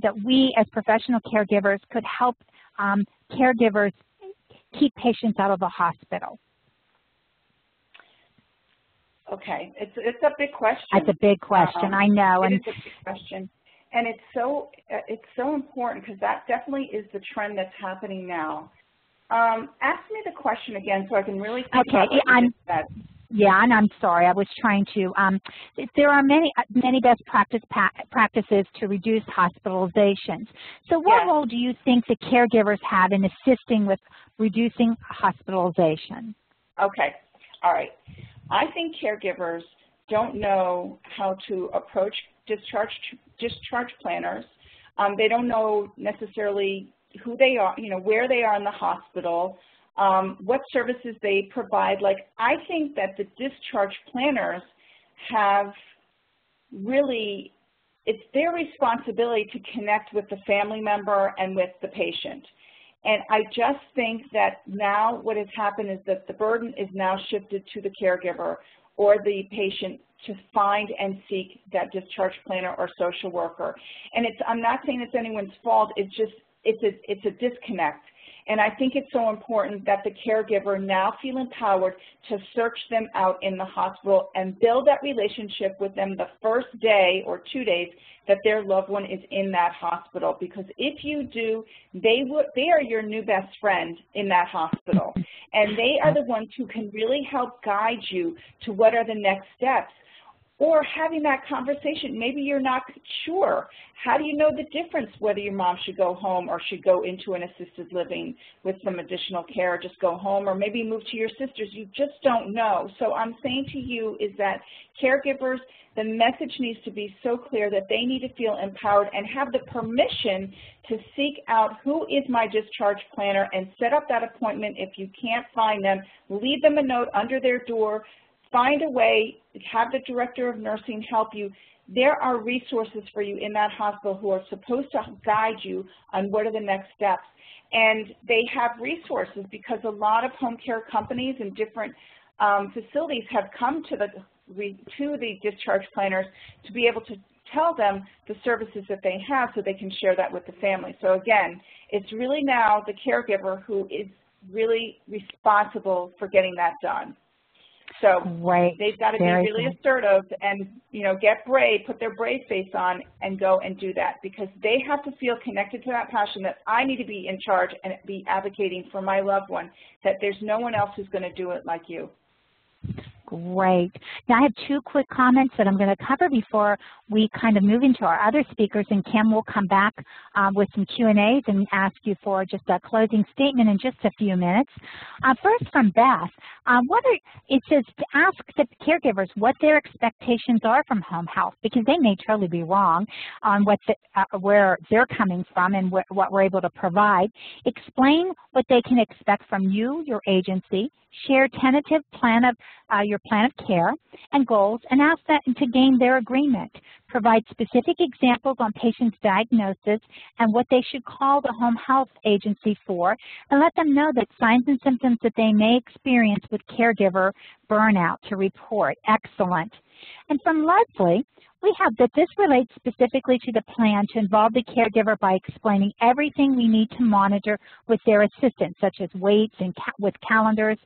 that we as professional caregivers could help um, caregivers keep patients out of the hospital? Okay, it's it's a big question. It's a big question. Um, I know, and it's a big question, and it's so it's so important because that definitely is the trend that's happening now. Um, ask me the question again so I can really okay. I'm. Yeah, and I'm sorry. I was trying to. Um, there are many many best practice practices to reduce hospitalizations. So, what yes. role do you think the caregivers have in assisting with reducing hospitalization? Okay. All right. I think caregivers don't know how to approach discharge discharge planners. Um, they don't know necessarily who they are, you know, where they are in the hospital, um, what services they provide. Like, I think that the discharge planners have really, it's their responsibility to connect with the family member and with the patient. And I just think that now what has happened is that the burden is now shifted to the caregiver or the patient to find and seek that discharge planner or social worker. And it's, I'm not saying it's anyone's fault, it's just, it's a, it's a disconnect. And I think it's so important that the caregiver now feel empowered to search them out in the hospital and build that relationship with them the first day or two days that their loved one is in that hospital. Because if you do, they, would, they are your new best friend in that hospital. And they are the ones who can really help guide you to what are the next steps or having that conversation. Maybe you're not sure. How do you know the difference whether your mom should go home or should go into an assisted living with some additional care or just go home or maybe move to your sister's? You just don't know. So I'm saying to you is that caregivers, the message needs to be so clear that they need to feel empowered and have the permission to seek out who is my discharge planner and set up that appointment. If you can't find them, leave them a note under their door find a way, have the director of nursing help you. There are resources for you in that hospital who are supposed to guide you on what are the next steps. And they have resources because a lot of home care companies and different um, facilities have come to the, to the discharge planners to be able to tell them the services that they have so they can share that with the family. So again, it's really now the caregiver who is really responsible for getting that done. So right. they've got to Very be really assertive and, you know, get brave, put their brave face on and go and do that because they have to feel connected to that passion that I need to be in charge and be advocating for my loved one, that there's no one else who's going to do it like you. Great. Now I have two quick comments that I'm going to cover before we kind of move into our other speakers, and Kim will come back uh, with some Q&As and ask you for just a closing statement in just a few minutes. Uh, first from Beth, uh, what are, it says to ask the caregivers what their expectations are from home health, because they may totally be wrong on what the, uh, where they're coming from and wh what we're able to provide. Explain what they can expect from you, your agency, share tentative plan of uh, your plan of care and goals and ask them to gain their agreement. Provide specific examples on patient's diagnosis and what they should call the home health agency for and let them know that signs and symptoms that they may experience with caregiver burnout to report. Excellent. And from Leslie, we have that this relates specifically to the plan to involve the caregiver by explaining everything we need to monitor with their assistance, such as weights and ca with calendars,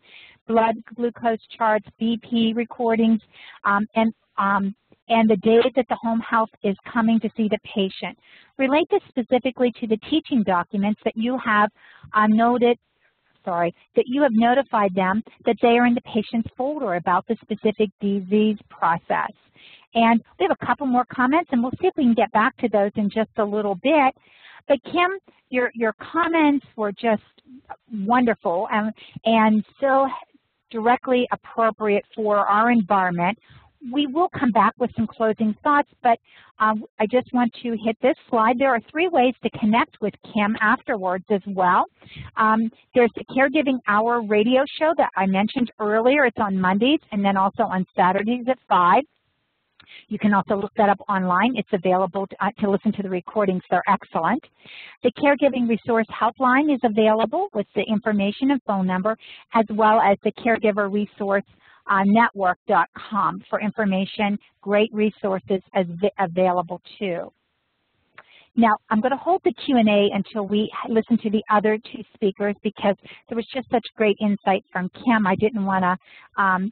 blood glucose charts, BP recordings, um, and um, and the day that the home health is coming to see the patient. Relate this specifically to the teaching documents that you have uh, noted sorry, that you have notified them that they are in the patient's folder about the specific disease process. And we have a couple more comments, and we'll see if we can get back to those in just a little bit. But Kim, your, your comments were just wonderful and, and so directly appropriate for our environment. We will come back with some closing thoughts, but um, I just want to hit this slide. There are three ways to connect with Kim afterwards as well. Um, there's the Caregiving Hour radio show that I mentioned earlier. It's on Mondays and then also on Saturdays at 5. You can also look that up online. It's available to, uh, to listen to the recordings. They're excellent. The Caregiving Resource Helpline is available with the information and phone number, as well as the Caregiver Resource uh, network.com for information, great resources as available too. Now, I'm going to hold the Q&A until we listen to the other two speakers because there was just such great insight from Kim. I didn't want to um,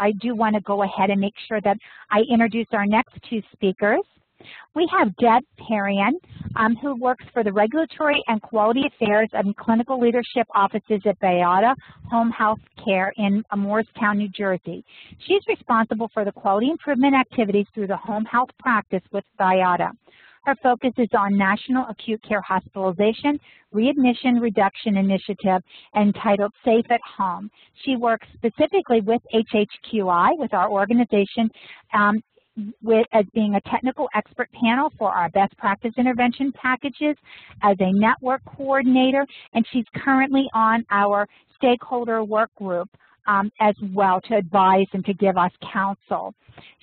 I do want to go ahead and make sure that I introduce our next two speakers. We have Deb Perrian, um, who works for the Regulatory and Quality Affairs and Clinical Leadership Offices at Bayada Home Health Care in Morristown, New Jersey. She's responsible for the quality improvement activities through the home health practice with Bayada. Her focus is on National Acute Care Hospitalization Readmission Reduction Initiative entitled Safe at Home. She works specifically with HHQI, with our organization, um, with, as being a technical expert panel for our best practice intervention packages, as a network coordinator, and she's currently on our stakeholder work group um, as well to advise and to give us counsel.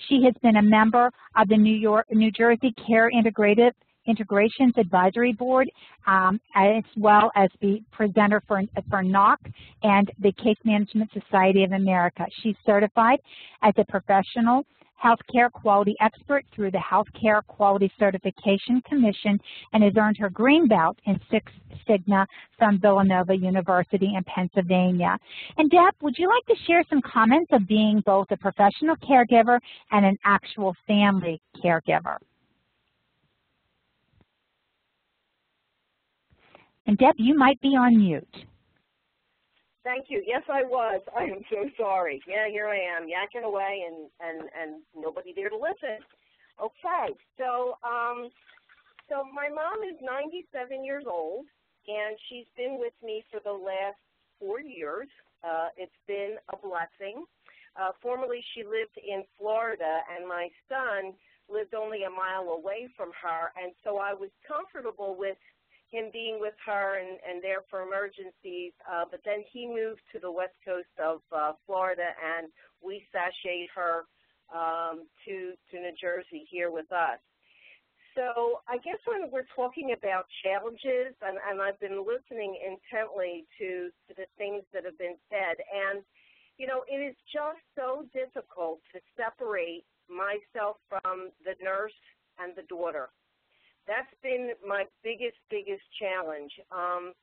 She has been a member of the New York, New Jersey Care Integrated Integrations Advisory Board, um, as well as the presenter for, for NAHC and the Case Management Society of America. She's certified as a professional healthcare quality expert through the Healthcare Quality Certification Commission and has earned her green belt in Six Sigma from Villanova University in Pennsylvania. And Deb, would you like to share some comments of being both a professional caregiver and an actual family caregiver? And Deb, you might be on mute. Thank you. Yes, I was. <laughs> I am so sorry. Yeah, here I am, yakking away, and and and nobody there to listen. Okay, so um, so my mom is 97 years old, and she's been with me for the last four years. Uh, it's been a blessing. Uh, formerly, she lived in Florida, and my son lived only a mile away from her, and so I was comfortable with him being with her and, and there for emergencies. Uh, but then he moved to the west coast of uh, Florida, and we sashayed her um, to to New Jersey here with us. So I guess when we're talking about challenges, and, and I've been listening intently to, to the things that have been said, and you know, it is just so difficult to separate myself from the nurse and the daughter that's been my biggest, biggest challenge. Um,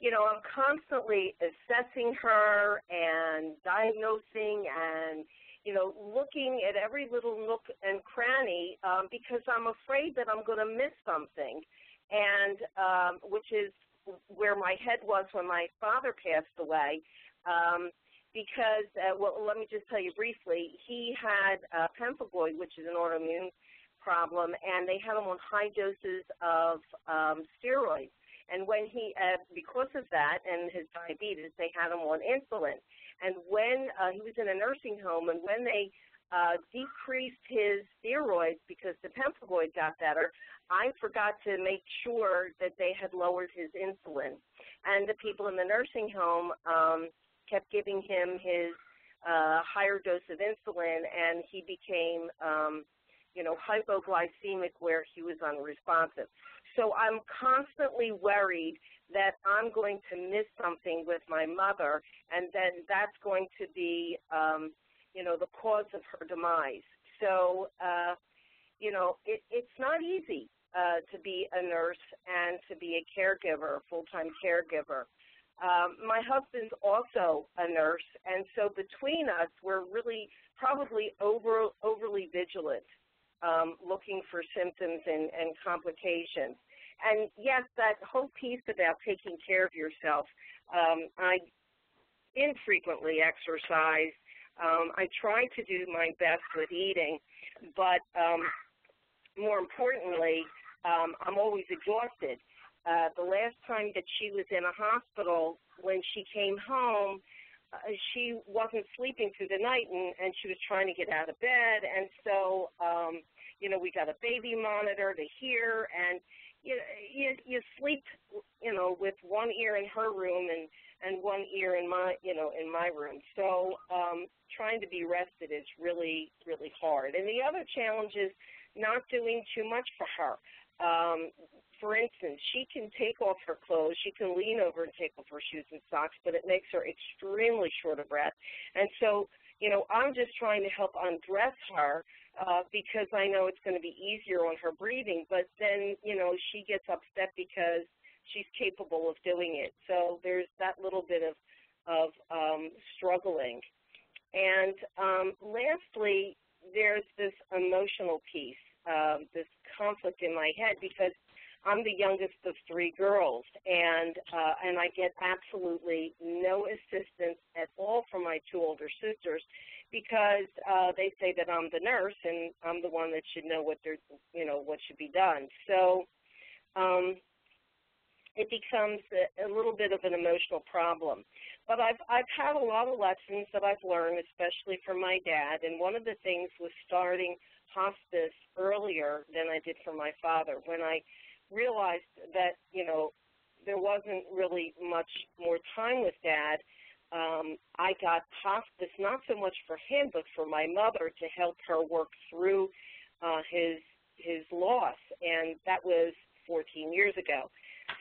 you know, I'm constantly assessing her and diagnosing and, you know, looking at every little nook and cranny um, because I'm afraid that I'm going to miss something. And um, which is where my head was when my father passed away. Um, because, uh, well, let me just tell you briefly, he had uh, pemphigoid, which is an autoimmune problem, and they had him on high doses of um, steroids. And when he, uh, because of that and his diabetes, they had him on insulin. And when uh, he was in a nursing home, and when they uh, decreased his steroids because the pemphigoid got better, I forgot to make sure that they had lowered his insulin. And the people in the nursing home um, kept giving him his uh, higher dose of insulin, and he became um, you know, hypoglycemic where he was unresponsive. So I'm constantly worried that I'm going to miss something with my mother, and then that's going to be, um, you know, the cause of her demise. So, uh, you know, it, it's not easy uh, to be a nurse and to be a caregiver, full-time caregiver. Um, my husband's also a nurse, and so between us, we're really probably over overly vigilant um, looking for symptoms and, and complications. And yes, that whole piece about taking care of yourself. Um, I infrequently exercise. Um, I try to do my best with eating, but um, more importantly, um, I'm always exhausted. Uh, the last time that she was in a hospital, when she came home, uh, she wasn't sleeping through the night and, and she was trying to get out of bed and so um you know we got a baby monitor to hear and you you you sleep you know with one ear in her room and and one ear in my you know in my room. So um trying to be rested is really really hard. And the other challenge is not doing too much for her um for instance, she can take off her clothes, she can lean over and take off her shoes and socks, but it makes her extremely short of breath. And so, you know, I'm just trying to help undress her uh, because I know it's going to be easier on her breathing. But then, you know, she gets upset because she's capable of doing it. So there's that little bit of of um, struggling. And um, lastly, there's this emotional piece, um, this conflict in my head because I'm the youngest of three girls, and uh, and I get absolutely no assistance at all from my two older sisters because uh, they say that I'm the nurse and I'm the one that should know what they're you know what should be done. So um, it becomes a, a little bit of an emotional problem. But I've I've had a lot of lessons that I've learned, especially from my dad. And one of the things was starting hospice earlier than I did for my father. When I realized that, you know, there wasn't really much more time with dad, um, I got hospice not so much for him, but for my mother to help her work through uh, his his loss, and that was 14 years ago.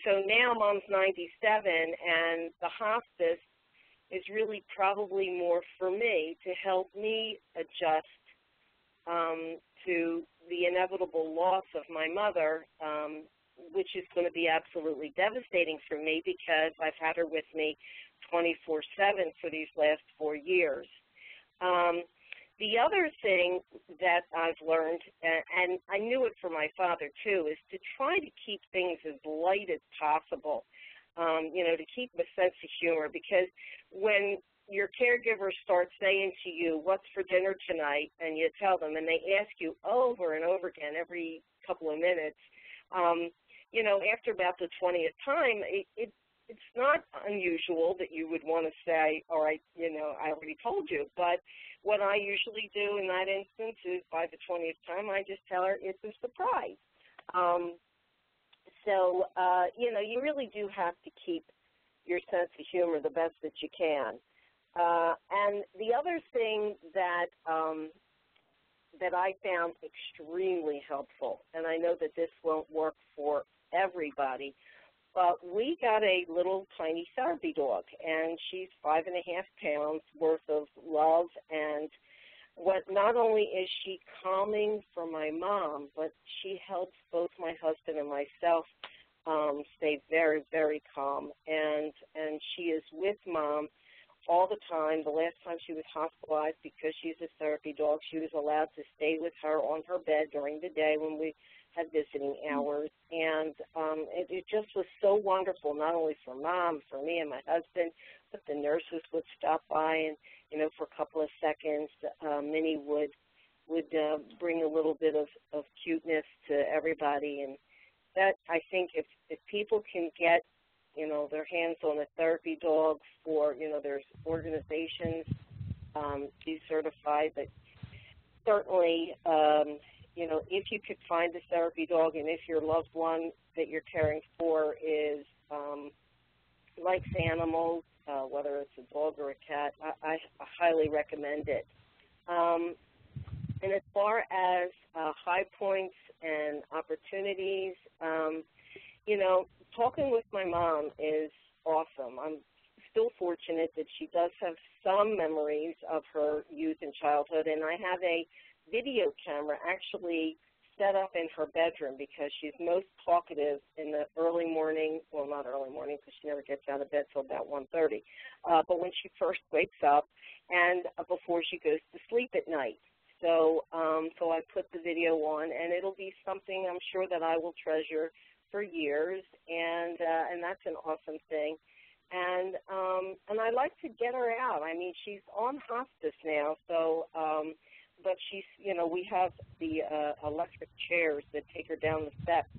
So now mom's 97, and the hospice is really probably more for me to help me adjust um, to the inevitable loss of my mother, um, which is going to be absolutely devastating for me because I've had her with me 24/7 for these last four years. Um, the other thing that I've learned, and I knew it from my father too, is to try to keep things as light as possible. Um, you know, to keep a sense of humor because when your caregiver starts saying to you, "What's for dinner tonight?" and you tell them, and they ask you over and over again every couple of minutes, um, you know, after about the twentieth time, it, it it's not unusual that you would want to say, "All right, you know, I already told you." But what I usually do in that instance is, by the twentieth time, I just tell her it's a surprise. Um, so, uh, you know, you really do have to keep your sense of humor the best that you can. Uh, and the other thing that um, that I found extremely helpful, and I know that this won't work for everybody, but we got a little tiny therapy dog, and she's five and a half pounds worth of love. And what not only is she calming for my mom, but she helps both my husband and myself um, stay very, very calm. And and she is with mom all the time. The last time she was hospitalized because she's a therapy dog, she was allowed to stay with her on her bed during the day when we had visiting mm-hmm. hours. And um, it, it just was so wonderful, not only for mom, for me and my husband, but the nurses would stop by and, you know, for a couple of seconds, uh, Minnie would would uh, bring a little bit of, of cuteness to everybody. And that, I think, if, if people can get you know, their hands on a therapy dog for, you know, there's organizations um, decertified, but certainly, um, you know, if you could find a therapy dog and if your loved one that you're caring for is um, likes animals, uh, whether it's a dog or a cat, I, I highly recommend it. Um, and as far as uh, high points and opportunities, um, you know, talking with my mom is awesome. I'm still fortunate that she does have some memories of her youth and childhood, and I have a video camera actually set up in her bedroom because she's most talkative in the early morning, well, not early morning because she never gets out of bed till about 1.30, uh, but when she <laughs> first wakes up and uh, before she goes to sleep at night. So, um, so I put the video on, and it'll be something I'm sure that I will treasure for years, and uh, and that's an awesome thing. And um, and I like to get her out. I mean, she's on hospice now, so um, but she's you know we have the uh, electric chairs that take her down the steps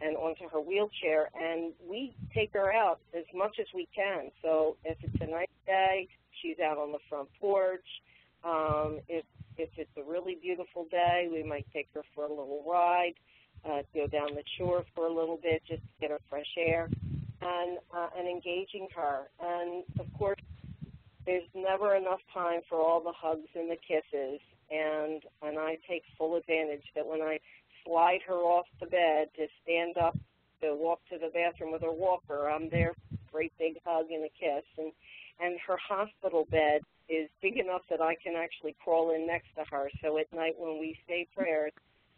and onto her wheelchair, and we take her out as much as we can. So if it's a nice day, she's out on the front porch. Um, if if it's a really beautiful day, we might take her for a little ride uh, go down the shore for a little bit just to get her fresh air, and uh, and engaging her. And of course, there's never enough time for all the hugs and the kisses. And and I take full advantage that when I slide her off the bed to stand up to walk to the bathroom with her walker, I'm there, great big hug and a kiss. And and her hospital bed is big enough that I can actually crawl in next to her. So at night when we say prayers,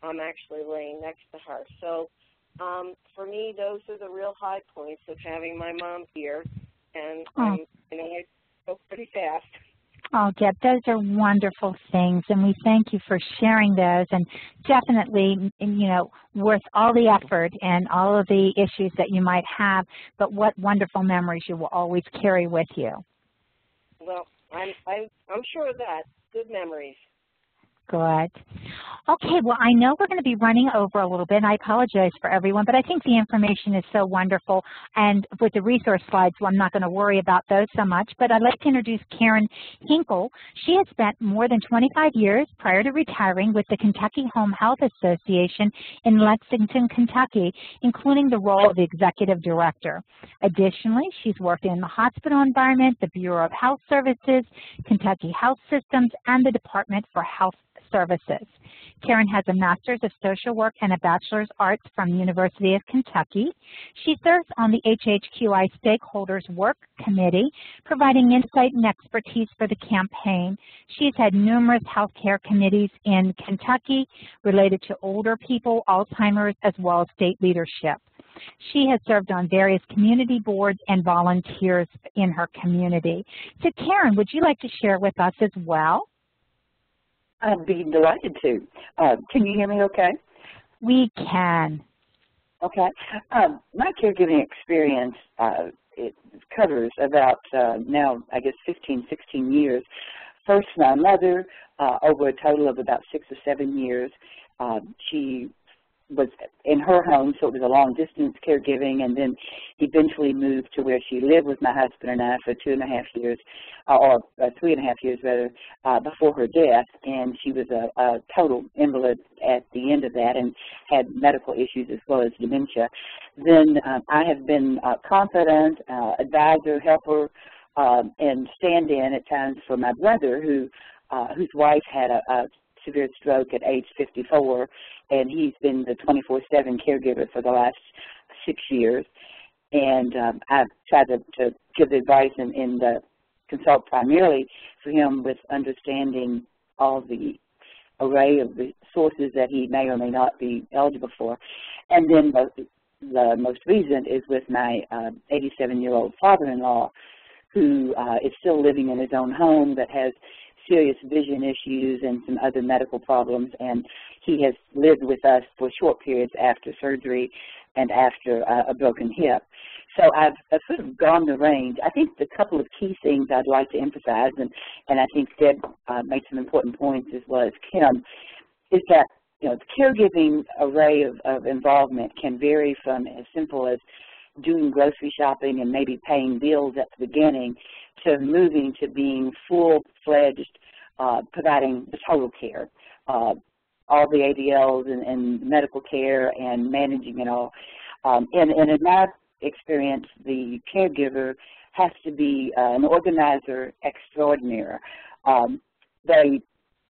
I'm actually laying next to her. So um, for me, those are the real high points of having my mom here, and oh. um, you know, I go pretty fast. Oh, Deb, those are wonderful things, and we thank you for sharing those, and definitely, you know, worth all the effort and all of the issues that you might have, but what wonderful memories you will always carry with you. Well, I'm, I'm, I'm sure of that. Good memories. Good. Okay, well, I know we're going to be running over a little bit, and I apologize for everyone, but I think the information is so wonderful, and with the resource slides, well, I'm not going to worry about those so much, but I'd like to introduce Karen Hinkle. She has spent more than 25 years prior to retiring with the Kentucky Home Health Association in Lexington, Kentucky, including the role of Executive Director. Additionally, she's worked in the hospital environment, the Bureau of Health Services, Kentucky Health Systems, and the Department for Health Services. Karen has a Master's of Social Work and a Bachelor's Arts from the University of Kentucky. She serves on the HHQI Stakeholders Work Committee, providing insight and expertise for the campaign. She's had numerous healthcare committees in Kentucky related to older people, Alzheimer's, as well as state leadership. She has served on various community boards and volunteers in her community. So Karen, would you like to share with us as well? I'd be delighted to. Uh, can you hear me okay? We can. Okay. Um, my caregiving experience, uh, it covers about uh, now, I guess, 15, 16 years. First, my mother, uh, over a total of about six or seven years. Uh, she was in her home, so it was a long distance caregiving, and then eventually moved to where she lived with my husband and I for two and a half years, uh, or uh, three and a half years rather, uh, before her death. And she was a, a total invalid at the end of that and had medical issues as well as dementia. Then um, I have been uh, confidant, uh, advisor, helper, um, and stand-in at times for my brother who uh, whose wife had a, a severe stroke at age 54, and he's been the 24-7 caregiver for the last six years. And um, I've tried to, to give advice and, and uh, consult primarily for him with understanding all the array of the sources that he may or may not be eligible for. And then the, the most recent is with my 87-year-old uh, father-in-law, who uh, is still living in his own home that has serious vision issues and some other medical problems, and he has lived with us for short periods after surgery and after uh, a broken hip. So I've, I've, sort of gone the range. I think the couple of key things I'd like to emphasize, and, and I think Deb uh, made some important points as well as Kim, is that you know, the caregiving array of, of involvement can vary from as simple as doing grocery shopping and maybe paying bills at the beginning to moving to being full-fledged, uh, providing the total care, uh, all the ADLs and, and, medical care and managing it all. Um, and, and, in my experience, the caregiver has to be uh, an organizer extraordinaire. Um, they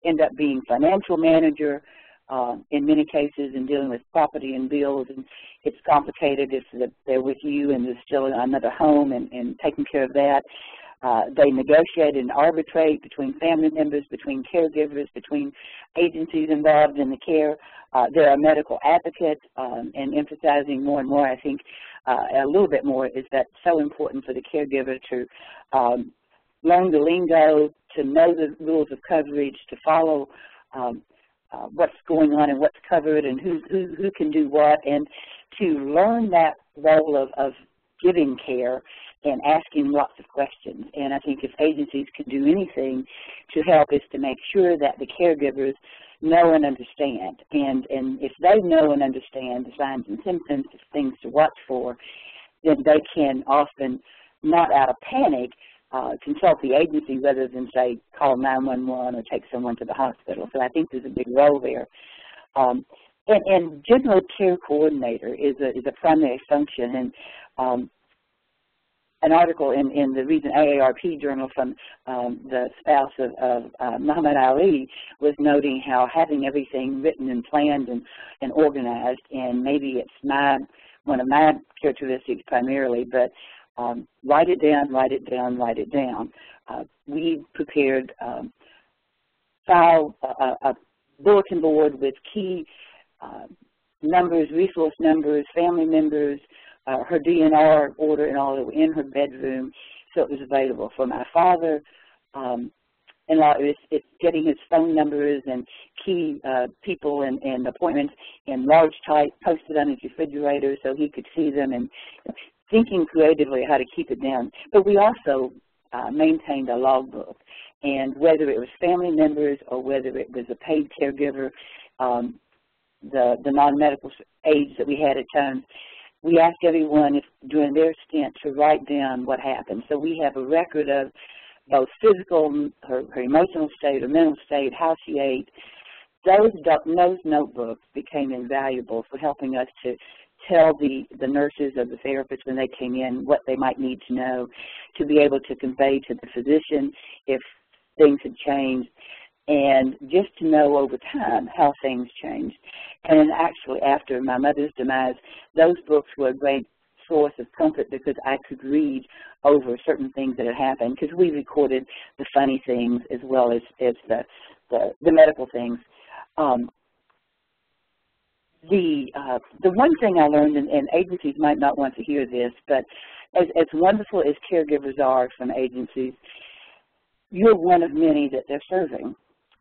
end up being financial manager, uh, in many cases in dealing with property and bills and it's complicated if they're with you and there's still another home and, and taking care of that. Uh, they negotiate and arbitrate between family members, between caregivers, between agencies involved in the care. Uh, there are medical advocates um, and emphasizing more and more, I think, uh, a little bit more is that so important for the caregiver to um, learn the lingo, to know the rules of coverage, to follow um, uh, what's going on and what's covered and who, who, who can do what, and to learn that role of, of giving care and asking lots of questions. And I think if agencies can do anything to help is to make sure that the caregivers know and understand. And, and if they know and understand the signs and symptoms, the things to watch for, then they can often, not out of panic, uh, consult the agency rather than, say, call 911 or take someone to the hospital. So I think there's a big role there. Um, and, and general care coordinator is a, is a primary function. And um, an article in, in the recent AARP journal from um, the spouse of, of uh, Muhammad Ali was noting how having everything written and planned and, and organized, and maybe it's my one of my characteristics primarily, but um, write it down, write it down, write it down. Uh, we prepared um, file a, a, bulletin board with key uh, numbers, resource numbers, family members, uh, her DNR order and all that were in her bedroom, so it was available for my father. Um, and it's, it's getting his phone numbers and key uh, people and, and appointments in large type posted on his refrigerator so he could see them and thinking creatively how to keep it down. But we also uh, maintained a logbook. And whether it was family members or whether it was a paid caregiver, um, the, the non-medical aides that we had at times, we asked everyone if during their stint to write down what happened. So we have a record of both physical, her, her emotional state, her mental state, how she ate. Those, those notebooks became invaluable for helping us to tell the, the nurses or the therapists when they came in what they might need to know to be able to convey to the physician if things had changed. and just to know over time how things changed. And actually after my mother's demise, those books were a great source of comfort because I could read over certain things that had happened because we recorded the funny things as well as, as the, the, the medical things. Um, the uh, the one thing I learned, and, and, agencies might not want to hear this, but as, as wonderful as caregivers are from agencies, you're one of many that they're serving.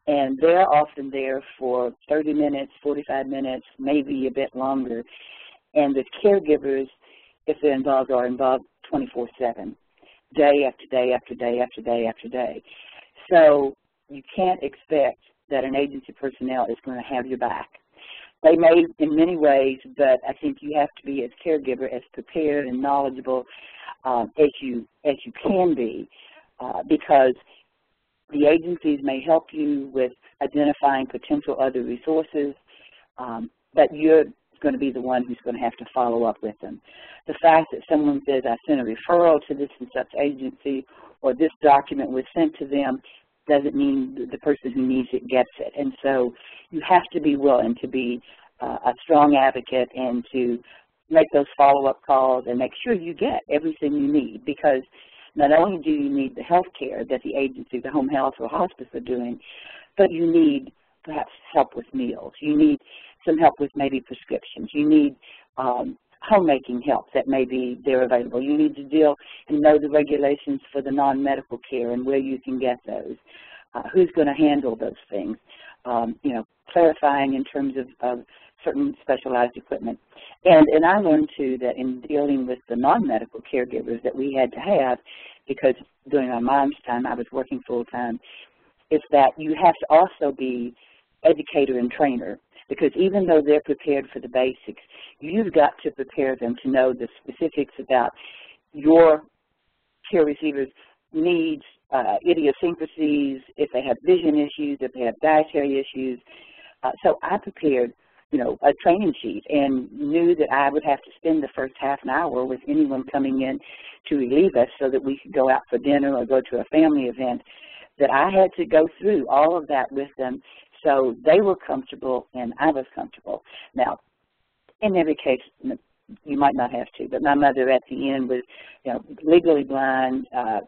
And they're often there for 30 minutes, 45 minutes, maybe a bit longer. And the caregivers, if they're involved, are involved 24-7, day after day after day after day after day. So you can't expect that an agency personnel is going to have your back. They may in many ways, but I think you have to be as caregiver as prepared and knowledgeable um, as you as you can be, uh, because the agencies may help you with identifying potential other resources, um, but you're going to be the one who's going to have to follow up with them. The fact that someone says, I sent a referral to this and such agency, or this document was sent to them, doesn't mean the person who needs it gets it. And so you have to be willing to be uh, a strong advocate and to make those follow-up calls and make sure you get everything you need because not only do you need the health care that the agency, the home health or hospice are doing, but you need perhaps help with meals. You need some help with maybe prescriptions. You need um, homemaking help that may be there available. You need to deal and know the regulations for the non-medical care and where you can get those. Uh, who's going to handle those things? Um, you know, clarifying in terms of, of certain specialized equipment. And, and I learned too that in dealing with the non-medical caregivers that we had to have, because during my mom's time I was working full time, is that you have to also be educator and trainer because even though they're prepared for the basics, you've got to prepare them to know the specifics about your care receivers' needs, uh, idiosyncrasies, if they have vision issues, if they have dietary issues. Uh, so I prepared you know, a training sheet and knew that I would have to spend the first half an hour with anyone coming in to relieve us so that we could go out for dinner or go to a family event, that I had to go through all of that with them so they were comfortable and I was comfortable. Now, in every case, you might not have to, but my mother at the end was, you know, legally blind, uh,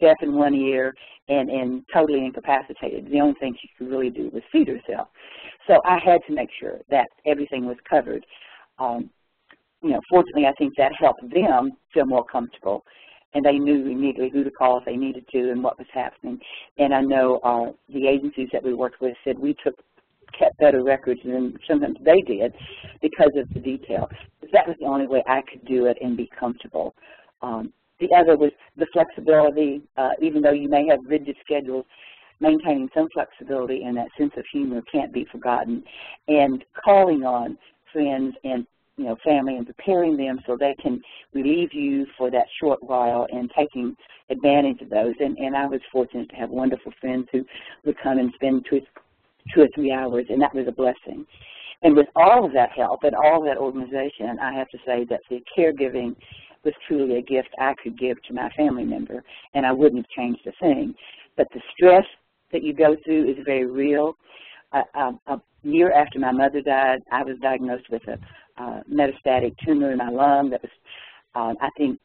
deaf in one ear, and, and totally incapacitated. The only thing she could really do was feed herself. So I had to make sure that everything was covered. Um, you know, fortunately, I think that helped them feel more comfortable, and they knew immediately who to call if they needed to and what was happening. And I know uh, the agencies that we worked with said we took kept better records than sometimes they did because of the detail. That was the only way I could do it and be comfortable. Um, the other was the flexibility, uh, even though you may have rigid schedules, maintaining some flexibility and that sense of humor can't be forgotten. And calling on friends and you know, family and preparing them so they can relieve you for that short while and taking advantage of those. And, and I was fortunate to have wonderful friends who would come and spend two, two or three hours, and that was a blessing. And with all of that help and all that organization, I have to say that the caregiving was truly a gift I could give to my family member, and I wouldn't have changed a thing. But the stress that you go through is very real. Uh, uh, a year after my mother died, I was diagnosed with a metastatic tumor in my lung that was, uh, I think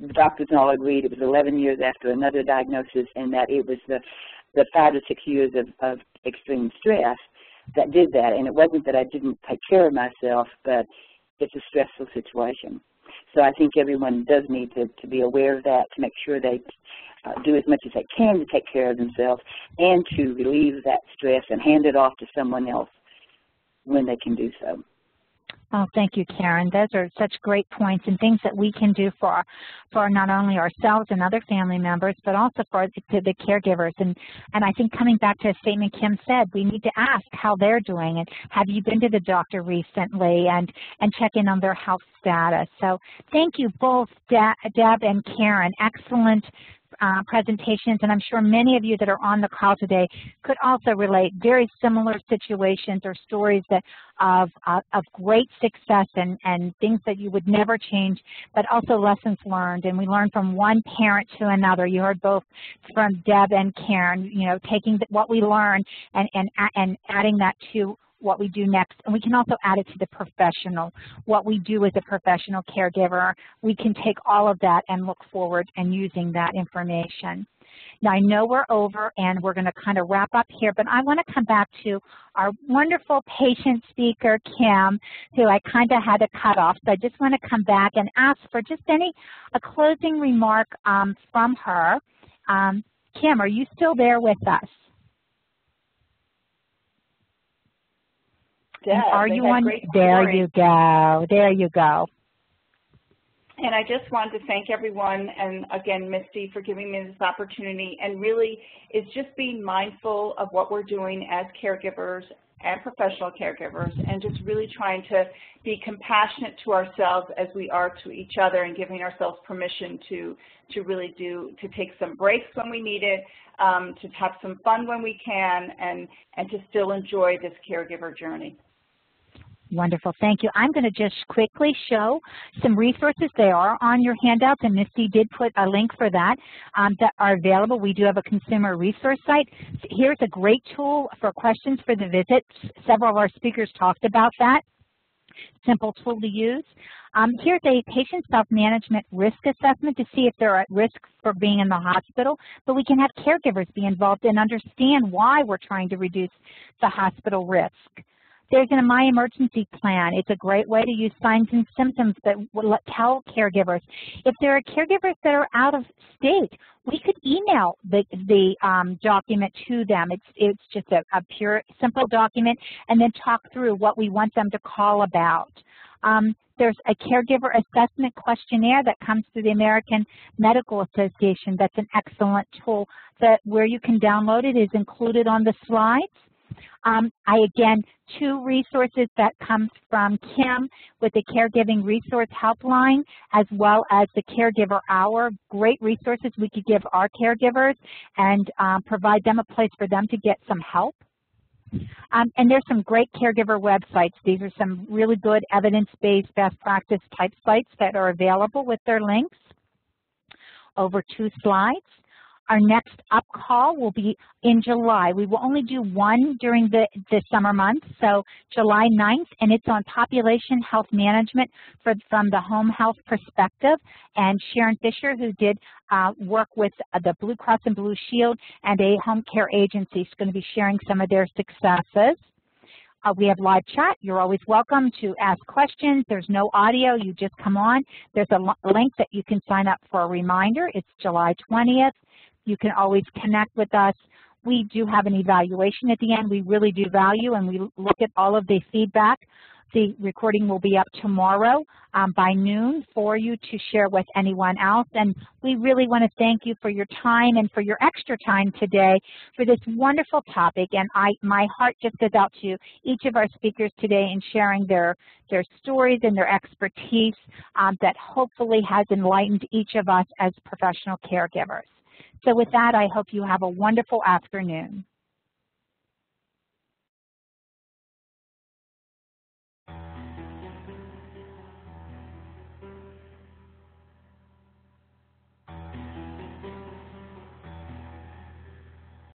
the doctors all agreed it was 11 years after another diagnosis and that it was the, the five to six years of, of extreme stress that did that. And it wasn't that I didn't take care of myself, but it's a stressful situation. So I think everyone does need to, to be aware of that, to make sure they uh, do as much as they can to take care of themselves and to relieve that stress and hand it off to someone else when they can do so. Oh, thank you, Karen. Those are such great points and things that we can do for for not only ourselves and other family members, but also for the, the caregivers. And and I think coming back to a statement Kim said, we need to ask how they're doing and have you been to the doctor recently and and check in on their health status. So thank you both, Deb and Karen. Excellent uh, presentations, and I'm sure many of you that are on the call today could also relate very similar situations or stories that of, uh, of great success and, and things that you would never change, but also lessons learned. And we learn from one parent to another. You heard both from Deb and Karen, you know, taking what we learn and, and, and adding that to what we do next, and we can also add it to the professional, what we do as a professional caregiver. We can take all of that and look forward and using that information. Now, I know we're over and we're going to kind of wrap up here, but I want to come back to our wonderful patient speaker, Kim, who I kind of had to cut off. So I just want to come back and ask for just any, a closing remark um, from her. Um, Kim, are you still there with us? Are you on? There you go. There you go. And I just wanted to thank everyone and again Misty for giving me this opportunity and really it's just being mindful of what we're doing as caregivers and professional caregivers and just really trying to be compassionate to ourselves as we are to each other and giving ourselves permission to to really do to take some breaks when we need it, um, to have some fun when we can and and to still enjoy this caregiver journey. Wonderful, thank you. I'm going to just quickly show some resources. They are on your handouts, and Misty did put a link for that um, that are available. We do have a consumer resource site. Here's a great tool for questions for the visit. Several of our speakers talked about that. Simple tool to use. Um, here's a patient self-management risk assessment to see if they're at risk for being in the hospital, but we can have caregivers be involved and understand why we're trying to reduce the hospital risk. There's an My Emergency Plan. It's a great way to use signs and symptoms that will tell caregivers. If there are caregivers that are out of state, we could email the, the um, document to them. It's, it's just a, a pure, simple document, and then talk through what we want them to call about. Um, there's a caregiver assessment questionnaire that comes through the American Medical Association. That's an excellent tool that where you can download it is included on the slides. Um, I, again, two resources that come from Kim with the Caregiving Resource Helpline as well as the Caregiver Hour. Great resources we could give our caregivers and um, provide them a place for them to get some help. Um, and there's some great caregiver websites. These are some really good evidence-based best practice type sites that are available with their links. Over two slides. Our next up call will be in July. We will only do one during the, the summer months, so July 9th, and it's on population health management for, from the home health perspective. And Sharon Fisher, who did uh, work with the Blue Cross and Blue Shield and a home care agency, is going to be sharing some of their successes. Uh, we have live chat. You're always welcome to ask questions. There's no audio. You just come on. There's a link that you can sign up for a reminder. It's July 20th. You can always connect with us. We do have an evaluation at the end. We really do value and we look at all of the feedback. The recording will be up tomorrow um, by noon for you to share with anyone else. And we really want to thank you for your time and for your extra time today for this wonderful topic. And I, my heart just goes out to each of our speakers today in sharing their, their stories and their expertise um, that hopefully has enlightened each of us as professional caregivers. So with that, I hope you have a wonderful afternoon.